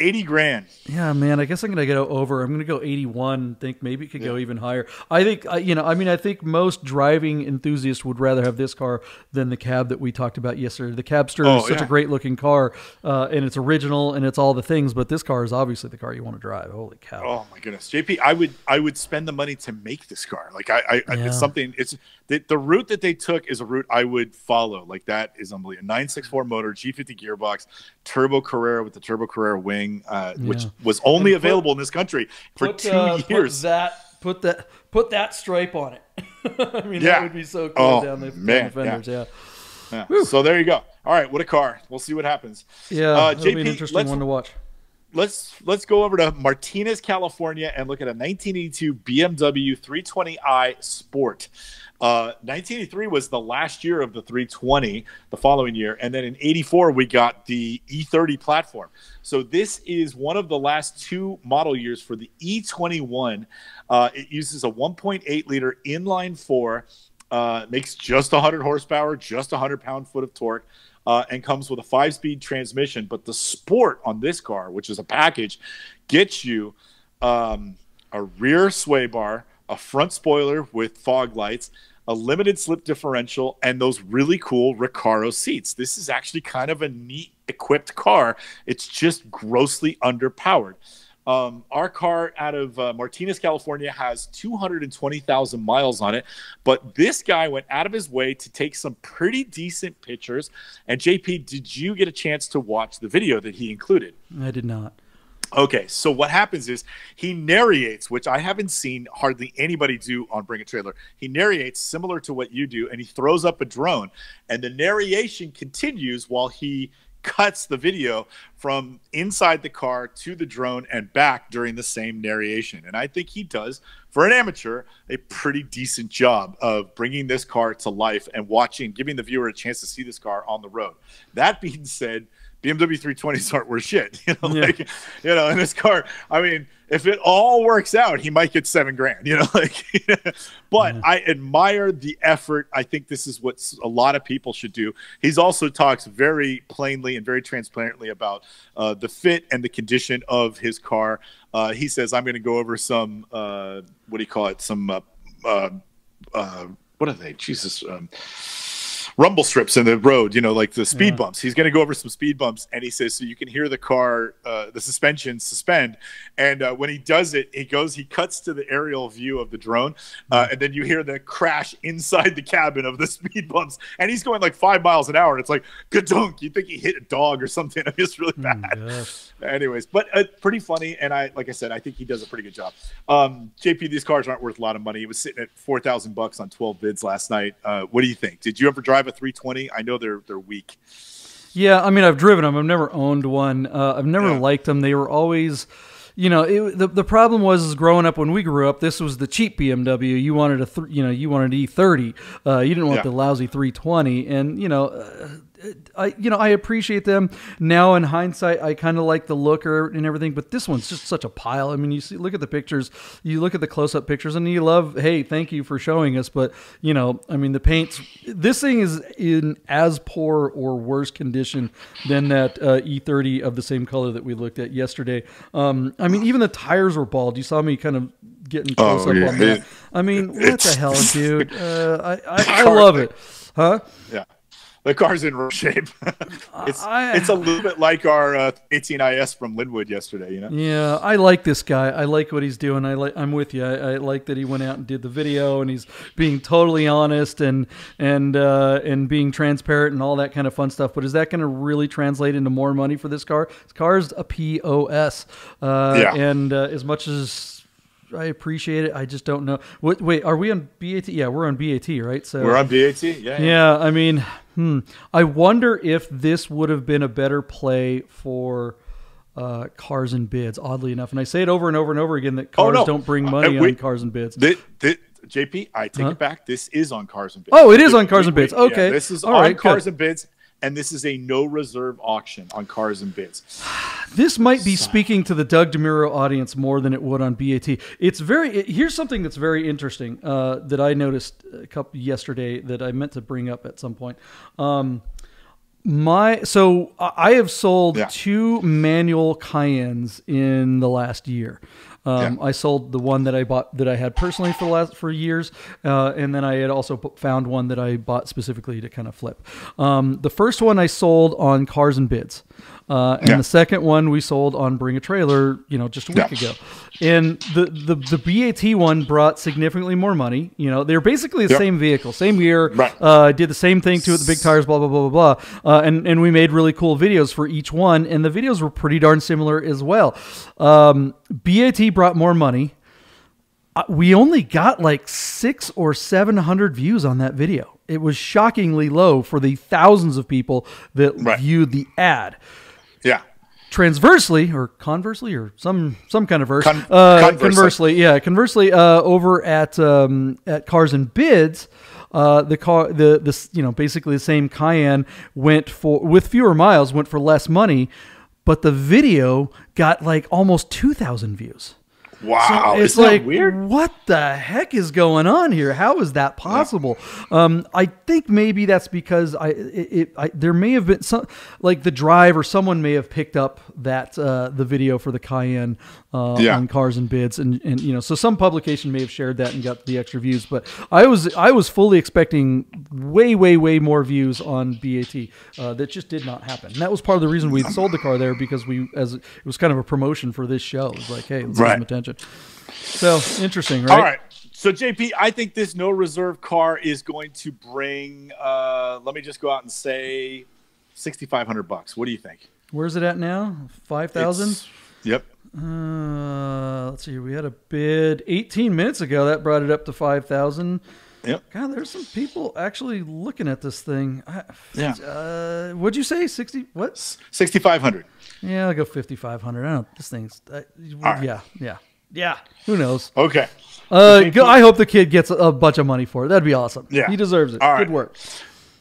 80 grand. Yeah, man. I guess I'm gonna go over. I'm gonna go 81. Think maybe it could go even higher. I think you know. I mean, I think most driving enthusiasts would rather have this car than the cab that we talked about yesterday. The Cabster Oh, is such yeah. a great looking car, uh, and it's original and it's all the things. But this car is obviously the car you want to drive. Holy cow! Oh my goodness, JP, I would I would spend the money to make this car. Like I, I Yeah. it's something. It's the, the route that they took is a route I would follow. Like that is unbelievable. Nine six four motor, G fifty gearbox, turbo Carrera with the turbo Carrera wing, uh, which was only put- available in this country for Put, two uh, put years. that put that put that stripe on it. I mean, Yeah. that would be so cool Oh, down the, down man, the fenders. Yeah, Yeah. So there you go. All right, what a car. We'll see what happens. yeah. Uh, that'll be an JP, interesting let's- one to watch. let's let's go over to Martinez, California, and look at a 1982 BMW 320i Sport. Uh, 1983 was the last year of the 320. The following year, and then in '84 we got the E30 platform. So this is one of the last two model years for the E21. Uh, it uses a 1.8 liter inline four. Uh, makes just 100 horsepower, just 100 pound foot of torque uh, and comes with a five speed transmission. But the sport on this car, which is a package, gets you um, a rear sway bar, a front spoiler with fog lights, a limited slip differential, and those really cool Recaro seats. This is actually kind of a neat equipped car. It's just grossly underpowered. Um, our car out of uh, Martinez, California has 220,000 miles on it, but this guy went out of his way to take some pretty decent pictures. And JP, did you get a chance to watch the video that he included? I did not. Okay, so what happens is he narrates, which I haven't seen hardly anybody do on Bring a Trailer. He narrates similar to what you do, and he throws up a drone, and the narration continues while he cuts the video from inside the car to the drone and back during the same narration. And I think he does, for an amateur, a pretty decent job of bringing this car to life and watching, giving the viewer a chance to see this car on the road. That being said, BMW 320s aren't worth shit. You know, Yeah. like, you know, in this car, I mean, if it all works out, he might get seven grand, you know, like, but I admire the effort. I think this is what a lot of people should do. He's also talks very plainly and very transparently about uh, the fit and the condition of his car. Uh, he says, I'm going to go over some, uh, what do you call it? Some, uh, uh, uh, what are they? Jesus. Um, rumble strips in the road, you know, like the speed Yeah. bumps. He's going to go over some speed bumps, and he says so you can hear the car, uh, the suspension suspend. And uh, when he does it, he goes, he cuts to the aerial view of the drone, uh, and then you hear the crash inside the cabin of the speed bumps, and he's going like five miles an hour. And it's like, good dunk. You think he hit a dog or something? I mean, it's really bad. gosh. Anyways, but uh, pretty funny, and I, like I said, I think he does a pretty good job. Um, JP, these cars aren't worth a lot of money. It was sitting at four thousand bucks on twelve bids last night. Uh, what do you think? Did you ever drive a three twenty? I know they're they're weak. Yeah, I mean, I've driven them. I've never owned one. Uh, I've never Yeah. liked them. They were always, you know, it, the the problem was is growing up when we grew up. This was the cheap BMW. You wanted a, th- you know, you wanted E30. Uh, you didn't want Yeah. the lousy 320. And you know, uh, I you know I appreciate them now in hindsight. I kind of like the look or, and everything, but this one's just such a pile. I mean, you see, look at the pictures, you look at the close up pictures, and you love. Hey, thank you for showing us, but you know, I mean, the paints. This thing is in as poor or worse condition than that uh, E30 of the same color that we looked at yesterday. Um, I mean, even the tires were bald. You saw me kind of getting close Oh, up yeah. on that. I mean, what the hell, dude? Uh, I I, I love it, huh? Yeah. The car's in rough shape. it's I- it's a little bit like our uh, 18IS from Lynnwood yesterday, you know? Yeah, I like this guy. I like what he's doing. I like. I'm with you. I, I like that he went out and did the video, and he's being totally honest and and uh, and being transparent and all that kind of fun stuff. But is that going to really translate into more money for this car? This car's a POS. Uh, Yeah. And uh, as much as I appreciate it, I just don't know. What, wait, are we on BAT? Yeah, we're on BAT, right? So We're on BAT? Yeah. yeah, I mean, hmm. I wonder if this would have been a better play for uh, cars and bids. Oddly enough, and I say it over and over and over again that Oh, cars no. don't bring Uh, money on cars and bids. Thi- thi- JP, I take Huh? it back. This is on Cars and Bids. Oh, it is on Cars and Bids. yeah, Okay. this is All on right, good. Cars and Bids, and this is a no reserve auction on Cars and Bids. This might be speaking to the Doug DeMuro audience more than it would on BAT. It's very. It, here's something that's very interesting uh, that I noticed a couple yesterday that I meant to bring up at some point. Um, my so I I have sold Yeah. two manual Cayennes in the last year. Um, Yeah. I sold the one that I bought that I had personally for the last for years, uh, and then I had also found one that I bought specifically to kind of flip. Um, the first one I sold on Cars and Bids, uh, and Yeah. the second one we sold on Bring a Trailer, you know, just a week Yeah. ago. And the, the the BAT one brought significantly more money. You know, they're basically the Yeah. same vehicle, same year. Right. Uh, did the same thing to it, the big tires, blah blah blah blah blah. Uh, and and we made really cool videos for each one, and the videos were pretty darn similar as well. Um, BAT brought more money. We only got like six or seven hundred views on that video. It was shockingly low for the thousands of people that Right. viewed the ad Yeah. transversely or conversely or some some kind of verse Con- uh, conversely. conversely yeah conversely uh, over at um, at cars and bids uh, the car the this you know basically the same Cayenne went for with fewer miles went for less money but the video got like almost 2000 views Wow. it's Isn't that like weird? What the heck is going on here? How is that possible? Um, I think maybe that's because I, it, it, I there may have been some like the drive or someone may have picked up that uh, the video for the Cayenne uh, Yeah. on Cars and Bids, and and you know so some publication may have shared that and got the extra views. But I was I was fully expecting way way way more views on BAT. Uh, that just did not happen. And that was part of the reason we sold the car there because we as it was kind of a promotion for this show. It was like hey, let's get Right. some attention. So interesting, right? All right. So JP, I think this no reserve car is going to bring. Uh, let me just go out and say, sixty five hundred bucks. What do you think? Where's it at now? Five thousand. Yep. Uh, let's see. We had a bid 18 minutes ago. That brought it up to five thousand. Yep. God, there's some people actually looking at this thing. I, Yeah. Uh, what'd you say? 60? What? Sixty five hundred. Yeah, I'll go 5,500. I don't. know. This thing's. Uh, right. Yeah, yeah, yeah. Who knows? Okay. Uh, go, I hope the kid gets a, a bunch of money for it. That'd be awesome. Yeah. he deserves it. All Good right. work.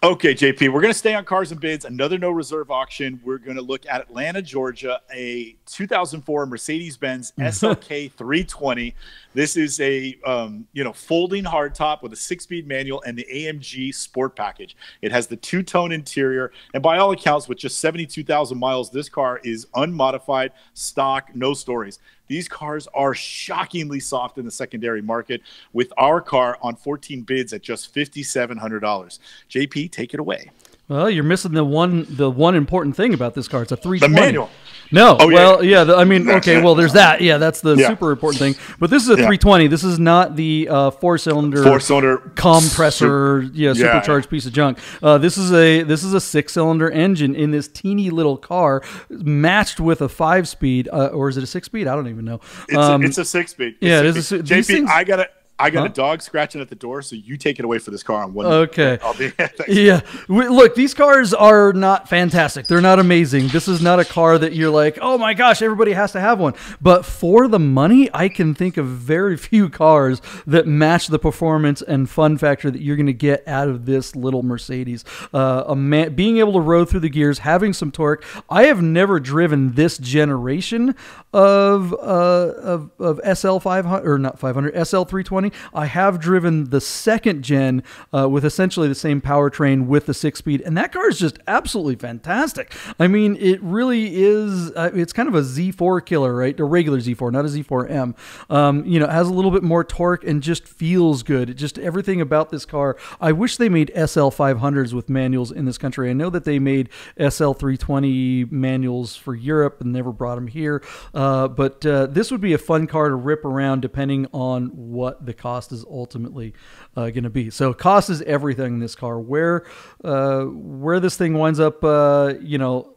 Okay, JP, we're going to stay on cars and bids. Another no reserve auction. We're going to look at Atlanta, Georgia, a 2004 Mercedes Benz SLK 320. This is a um, you know folding hardtop with a six-speed manual and the AMG Sport package. It has the two-tone interior, and by all accounts, with just 72,000 miles, this car is unmodified, stock, no stories. These cars are shockingly soft in the secondary market, with our car on 14 bids at just $5,700. JP, take it away. Well, you're missing the one the one important thing about this car. It's a 320. manual. No, Oh, yeah. well, yeah. the, I mean, okay, well, there's that. Yeah, that's the Yeah. super important thing. But this is a Yeah. 320. This is not the uh, four cylinder Four cylinder compressor, yeah, yeah. supercharged piece of junk. Uh, this is a this is a six cylinder engine in this teeny little car, matched with a five speed, uh, or is it a six speed? I don't even know. It's, Um, a, it's a six speed. yeah, it It's is a- JP, things- I gotta I got Huh? a dog scratching at the door, so you take it away for this car on one. Okay. I'll be. Yeah. We- Look, these cars are not fantastic. They're not amazing. This is not a car that you're like, oh my gosh, everybody has to have one. But for the money, I can think of very few cars that match the performance and fun factor that you're going to get out of this little Mercedes. Uh, a man, being able to row through the gears, having some torque. I have never driven this generation of uh, of, of SL 500 or not 500 SL 320. I have driven the second gen uh, with essentially the same powertrain with the six speed, and that car is just absolutely fantastic. I mean, it really is. Uh, it's kind of a Z4 killer, right? A regular Z4, not a Z4M. Um, you know, has a little bit more torque and just feels good. It just everything about this car. I wish they made SL 500s with manuals in this country. I know that they made SL 320 manuals for Europe and never brought them here. Uh, but uh, this would be a fun car to rip around depending on what the cost is ultimately uh, going to be. So cost is everything in this car. Where uh, where this thing winds up, uh, you know,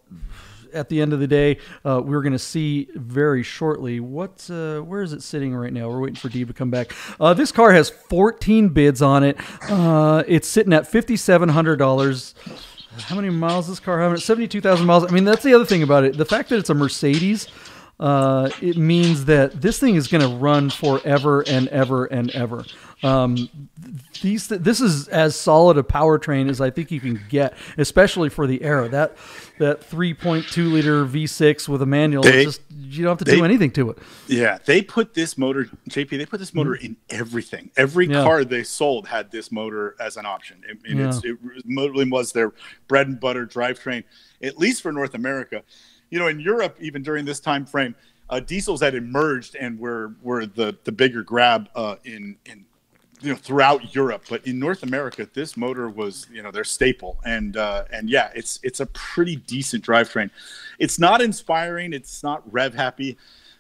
at the end of the day, uh, we're going to see very shortly. What, uh, where is it sitting right now? We're waiting for Dee to come back. Uh, this car has 14 bids on it. Uh, it's sitting at $5,700. How many miles this car have? 72,000 miles. I mean, that's the other thing about it. The fact that it's a Mercedes, uh, it means that this thing is going to run forever and ever and ever. Um, these this is as solid a powertrain as I think you can get, especially for the era. That that 3.2 liter V6 with a manual, They- just you don't have to they- do anything to it. Yeah, they put this motor, JP. They put this motor in everything. Every Mm-hmm. Yeah. car they sold had this motor as an option. I mean, it's, it really was their bread and butter drivetrain, at least for North America. You know, in Europe, even during this time frame, uh, diesels had emerged and were were the the bigger grab uh, in in you know throughout Europe, but in North America, this motor was you know their staple, and uh, and yeah, it's it's a pretty decent drivetrain. It's not inspiring. It's not rev happy.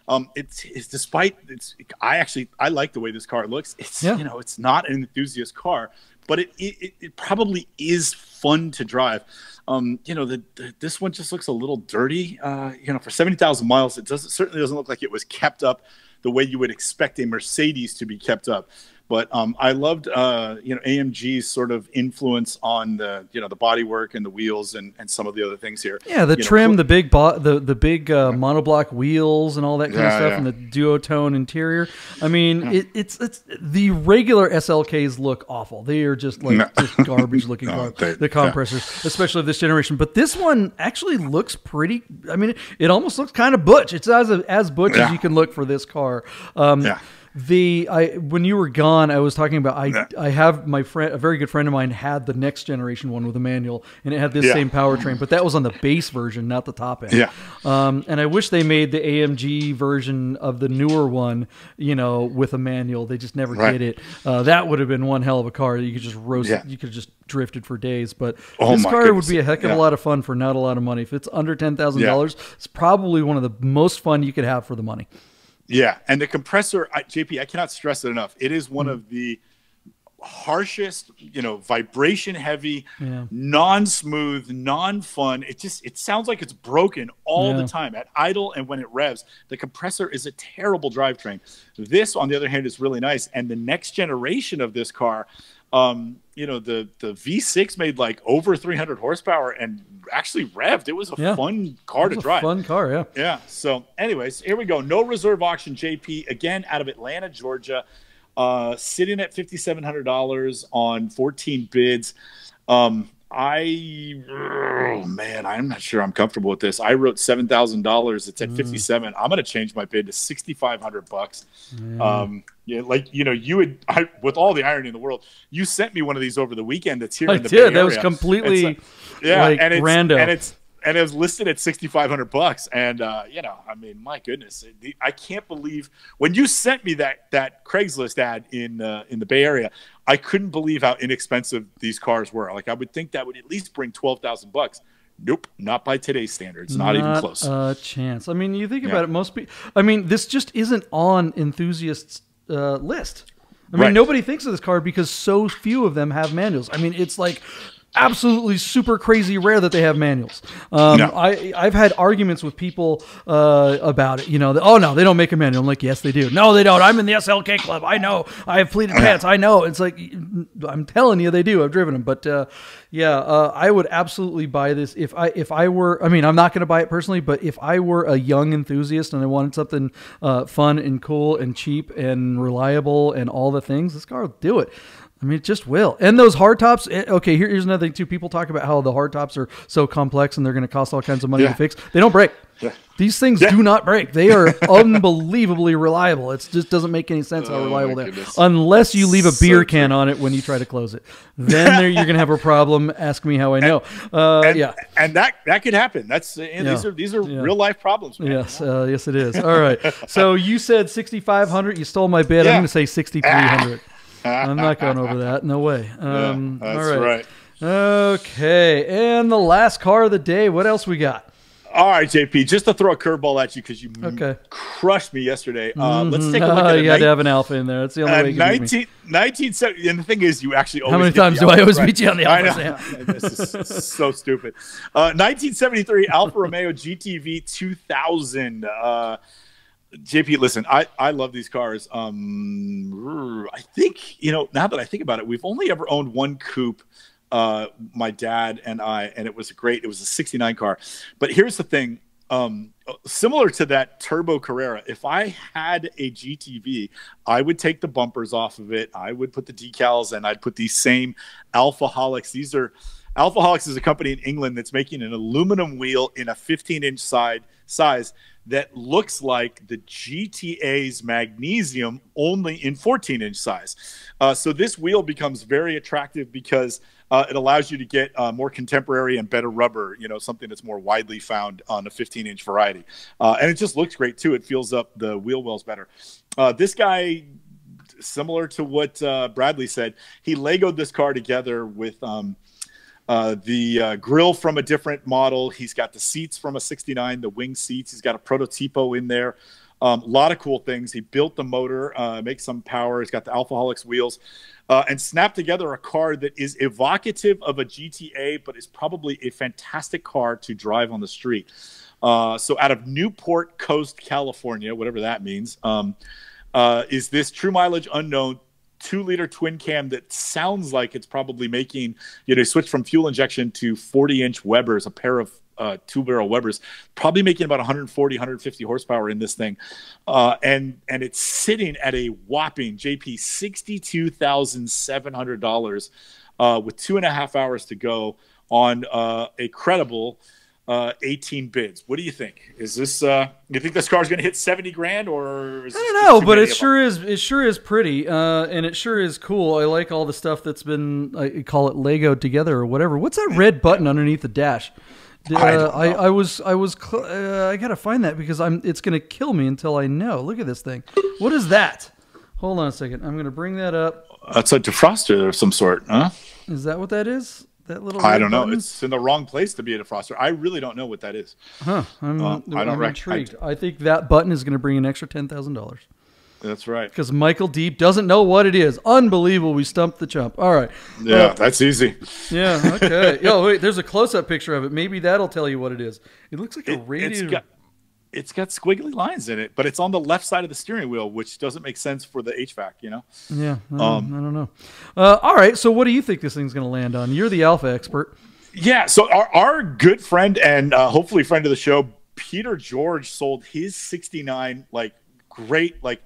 Um, it's, it's despite it's I actually I like the way this car looks. It's Yeah. you know it's not an enthusiast car, but it it, it probably is fun to drive. Um, you know the, the this one just looks a little dirty. Uh, you know for seventy thousand miles, it doesn't certainly doesn't look like it was kept up the way you would expect a Mercedes to be kept up. But um, I loved, uh, you know, AMG's sort of influence on the, you know, the bodywork and the wheels and, and some of the other things here. Yeah, the You trim, cl- the big bo- the the big uh, monoblock wheels, and all that kind of stuff, yeah. and the duotone interior. I mean, it, it's it's the regular SLKs look awful. They are just like No. just garbage looking No, they- the compressors, especially of this generation. But this one actually looks pretty. I mean, it almost looks kind of butch. It's as as butch as you can look for this car. Um, Yeah. The I when you were gone, I was talking about I Yeah. I have my friend a very good friend of mine had the next generation one with a manual and it had this Yeah. same powertrain, but that was on the base version, not the top end. Yeah. Um, and I wish they made the AMG version of the newer one, you know, with a manual. They just never Right. did it. Uh, that would have been one hell of a car. You could just roast. Yeah. You could just drifted for days. But Oh this car goodness. would be a heck of Yeah. a lot of fun for not a lot of money. If it's under ten thousand dollars, it's probably one of the most fun you could have for the money. Yeah, and the compressor, I, JP, I cannot stress it enough. It is one of the harshest, you know, vibration heavy, Yeah. non-smooth, non-fun. It just it sounds like it's broken all Yeah. the time at idle and when it revs. The compressor is a terrible drivetrain. This, on the other hand, is really nice. And the next generation of this car, um, you know, the the V6 made like over 300 horsepower and actually revved. It was a Yeah. fun car to a drive. fun car, yeah. Yeah. So, anyways, here we go. No reserve auction, JP again out of Atlanta, Georgia, uh, sitting at fifty seven hundred dollars on fourteen bids. Um, I oh, man, I'm not sure I'm comfortable with this. I wrote seven thousand dollars. It's at fifty seven. I'm gonna change my bid to sixty five hundred bucks. Um, yeah, like you know, you would I, with all the irony in the world, you sent me one of these over the weekend. That's here I in the did. Bay That was Area. completely It's yeah, like and it's rando. and it's and it was listed at sixty five hundred bucks. And uh, you know, I mean, my goodness, it- I can't believe when you sent me that that Craigslist ad in uh, in the Bay Area, I couldn't believe how inexpensive these cars were. Like I would think that would at least bring twelve thousand bucks. Nope, not by today's standards. Not, even close. A chance. I mean, you think Yeah. about it. Most people. I mean, this just isn't on enthusiasts' uh, list. I mean, Right. nobody thinks of this car because so few of them have manuals. I mean, it's like absolutely super crazy rare that they have manuals. Um, No. I I've had arguments with people uh, about it. You know, that, oh no, they don't make a manual. I'm like, yes, they do. No, they don't. I'm in the SLK club. I know. I have pleated pants. I know. It's like I'm telling you, they do. I've driven them, but uh, yeah, uh, I would absolutely buy this if I if I were. I mean, I'm not going to buy it personally, but if I were a young enthusiast and I wanted something uh, fun and cool and cheap and reliable and all the things, this car will do it. I mean, it just will. And those hard tops. eh, Okay, here, here's another thing too. People talk about how the hard tops are so complex and they're going to cost all kinds of money Yeah. to fix. They don't break. Yeah. These things Yeah. do not break. They are unbelievably reliable. It just doesn't make any sense how Oh, reliable my they are, unless you leave a So beer true. can on it when you try to close it. Then there, you're going to have a problem. Ask me how I know. Uh, And, yeah. and that that could happen. That's and these are these are real life problems. Man. Yes, uh, yes, it is. All right. So you said 6,500. You stole my bid. I'm going to say 6,300. I'm not going over that. No way. Um, that's all right. right. Okay. And the last car of the day. What else we got? All right, JP. Just to throw a curveball at you because you Okay. crushed me yesterday. Uh, let's take a look at you a got to have an Alfa in there. That's the only uh, way you can beat me. 19, 1970 and the thing is, you actually always How many times do I always right. beat you on the I know. this is so stupid. Uh, 1973 Alfa Romeo GTV 2000. JP, listen, I, I love these cars. Um, I think, you know, now that I think about it, we've only ever owned one coupe, uh, my dad and I, and it was great. It was a 69 car. But here's the thing. Um, similar to that Turbo Carrera, if I had a GTV, I would take the bumpers off of it. I would put the decals and I'd put these same Alfaholics. These are Alfaholics is a company in England that's making an aluminum wheel in a 15 inch side size that looks like the GTA's magnesium only in 14 inch size. Uh, so this wheel becomes very attractive because uh, it allows you to get uh, more contemporary and better rubber, you know, something that's more widely found on a 15 inch variety. Uh, and it just looks great too. It feels up the wheel wells better. Uh, this guy, similar to what uh, Bradley said, he Legoed this car together with. Um, uh, the uh, grill from a different model. He's got the seats from a 69, the wing seats. He's got a Prototipo in there. A um, lot of cool things. He built the motor, uh, makes some power. He's got the Alfaholics wheels, uh, and snapped together a car that is evocative of a GTA, but is probably a fantastic car to drive on the street. Uh, so, out of Newport Coast, California, whatever that means, um, uh, is this true mileage unknown two liter twin cam that sounds like it's probably making, you know, switch from fuel injection to 40 inch Webers, a pair of uh, two barrel Webers, probably making about 140, 150 horsepower in this thing. Uh, and, and it's sitting at a whopping JP $62,700 uh, with two and a half hours to go on uh, a credible uh, 18 bids. What do you think? Is this uh, you think this car's going to hit 70 grand or? Is I don't know, but it sure is. It sure is pretty, uh, and it sure is cool. I like all the stuff that's been. I call it Lego together or whatever. What's that red button underneath the dash? Uh, I I. I was I was cl- uh, I gotta find that because I'm it's gonna kill me until I know. Look at this thing. What is that? Hold on a second. I'm gonna bring that up. That's a defroster of some sort, huh? Is that what that is? That little. I don't know. button? It's in the wrong place to be a defroster. I really don't know what that is. huh. I'm, Uh, I don't I'm rec- intrigued. I think that button is gonna bring an extra ten thousand dollars. That's right. because Michael Deeb doesn't know what it is. Unbelievable. We stumped the chump. All right. Yeah, Uh, that's easy. yeah. Okay. Yo, wait. There's a close-up picture of it. Maybe that'll tell you what it is. It looks like a It, has got it's got squiggly lines in it, but it's on the left side of the steering wheel, which doesn't make sense for the HVAC. You know. yeah. I don't, um, I don't know. Uh, all right. So, what do you think this thing's going to land on? You're the Alfa expert. Yeah. So our, our good friend and uh, hopefully friend of the show, Peter George, sold his '69 like great like.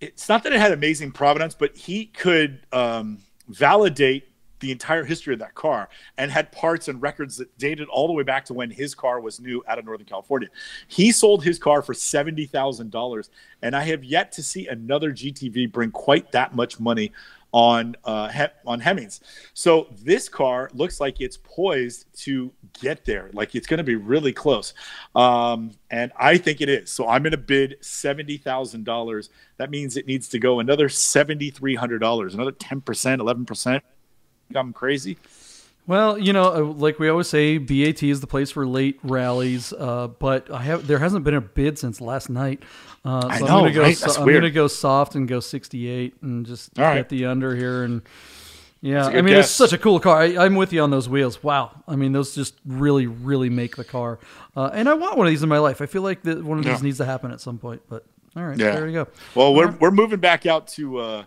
It's not that it had amazing provenance, but he could um, validate the entire history of that car and had parts and records that dated all the way back to when his car was new out of Northern California. He sold his car for seventy thousand dollars, and I have yet to see another GTV bring quite that much money on uh, Hem- on Hemmings. So this car looks like it's poised to get there. Like it's going to be really close, um, and I think it is. So I'm going to bid seventy thousand dollars. That means it needs to go another seventy three hundred dollars, another ten percent, eleven percent. I'm crazy. Well, you know, uh, like we always say, BAT is the place for late rallies. Uh, but I have there hasn't been a bid since last night. Uh, so I I'm know, gonna go. right? so- I'm weird. gonna go soft and go 68 and just All right. get the under here and Yeah, I a I good mean, it's such a cool car. I, I'm with you on those wheels. Wow. I mean, those just really, really make the car. Uh, and I want one of these in my life. I feel like that one of these Yeah. needs to happen at some point. But all right, Yeah. there we go. Well, we're we're moving back out to uh,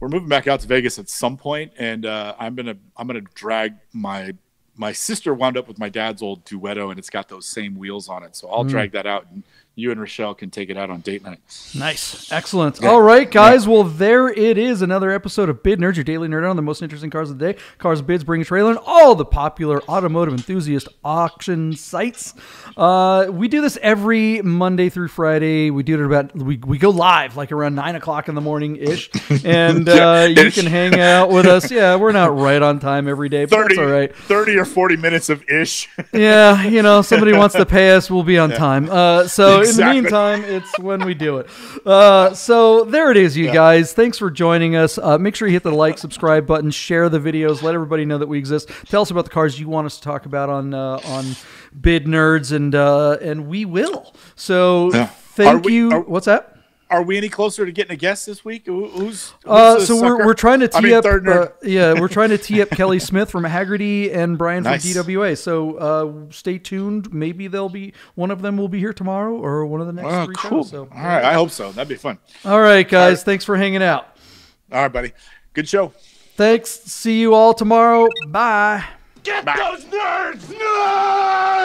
we're moving back out to Vegas at some point, and uh, I'm gonna I'm gonna drag my my sister wound up with my dad's old Duetto, and it's got those same wheels on it. So Mm. I'll drag that out, and you and Rochelle can take it out on date night. Nice. Excellent. Yeah. All right, guys. Well, there it is. Another episode of Bid Nerds, your daily nerd on the most interesting cars of the day. Cars Bids bring a trailer and all the popular automotive enthusiast auction sites. Uh, we do this every Monday through Friday. We do it about, we, we go live like around 9 o'clock in the morning ish. And uh, you can hang out with us. Yeah, we're not right on time every day, but 30, that's all right. 30 or 40 minutes of ish. yeah, you know, somebody wants to pay us, we'll be on time. Uh, so in the meantime, it's when we do it. Uh, so there it is, you guys. Thanks for joining us. Uh, make sure you hit the like, subscribe button, share the videos, let everybody know that we exist. Tell us about the cars you want us to talk about on uh, on Bid Nerds, and uh, and we will. So Yeah. thank we- you. are- What's that? Are we any closer to getting a guest this week? Who's, who's Uh, the so we're, we're trying to tee I mean, up, uh, yeah, we're trying to tee up Kelly Smith from Hagerty and Brian Nice. from DWA. So uh, stay tuned. Maybe they'll be one of them will be here tomorrow or one of the next Oh, three cool. shows. So All right, I hope so. That'd be fun. all right, guys, thanks for hanging out. All right, buddy. Good show. Thanks. See you all tomorrow. Bye. Get those nerds! No!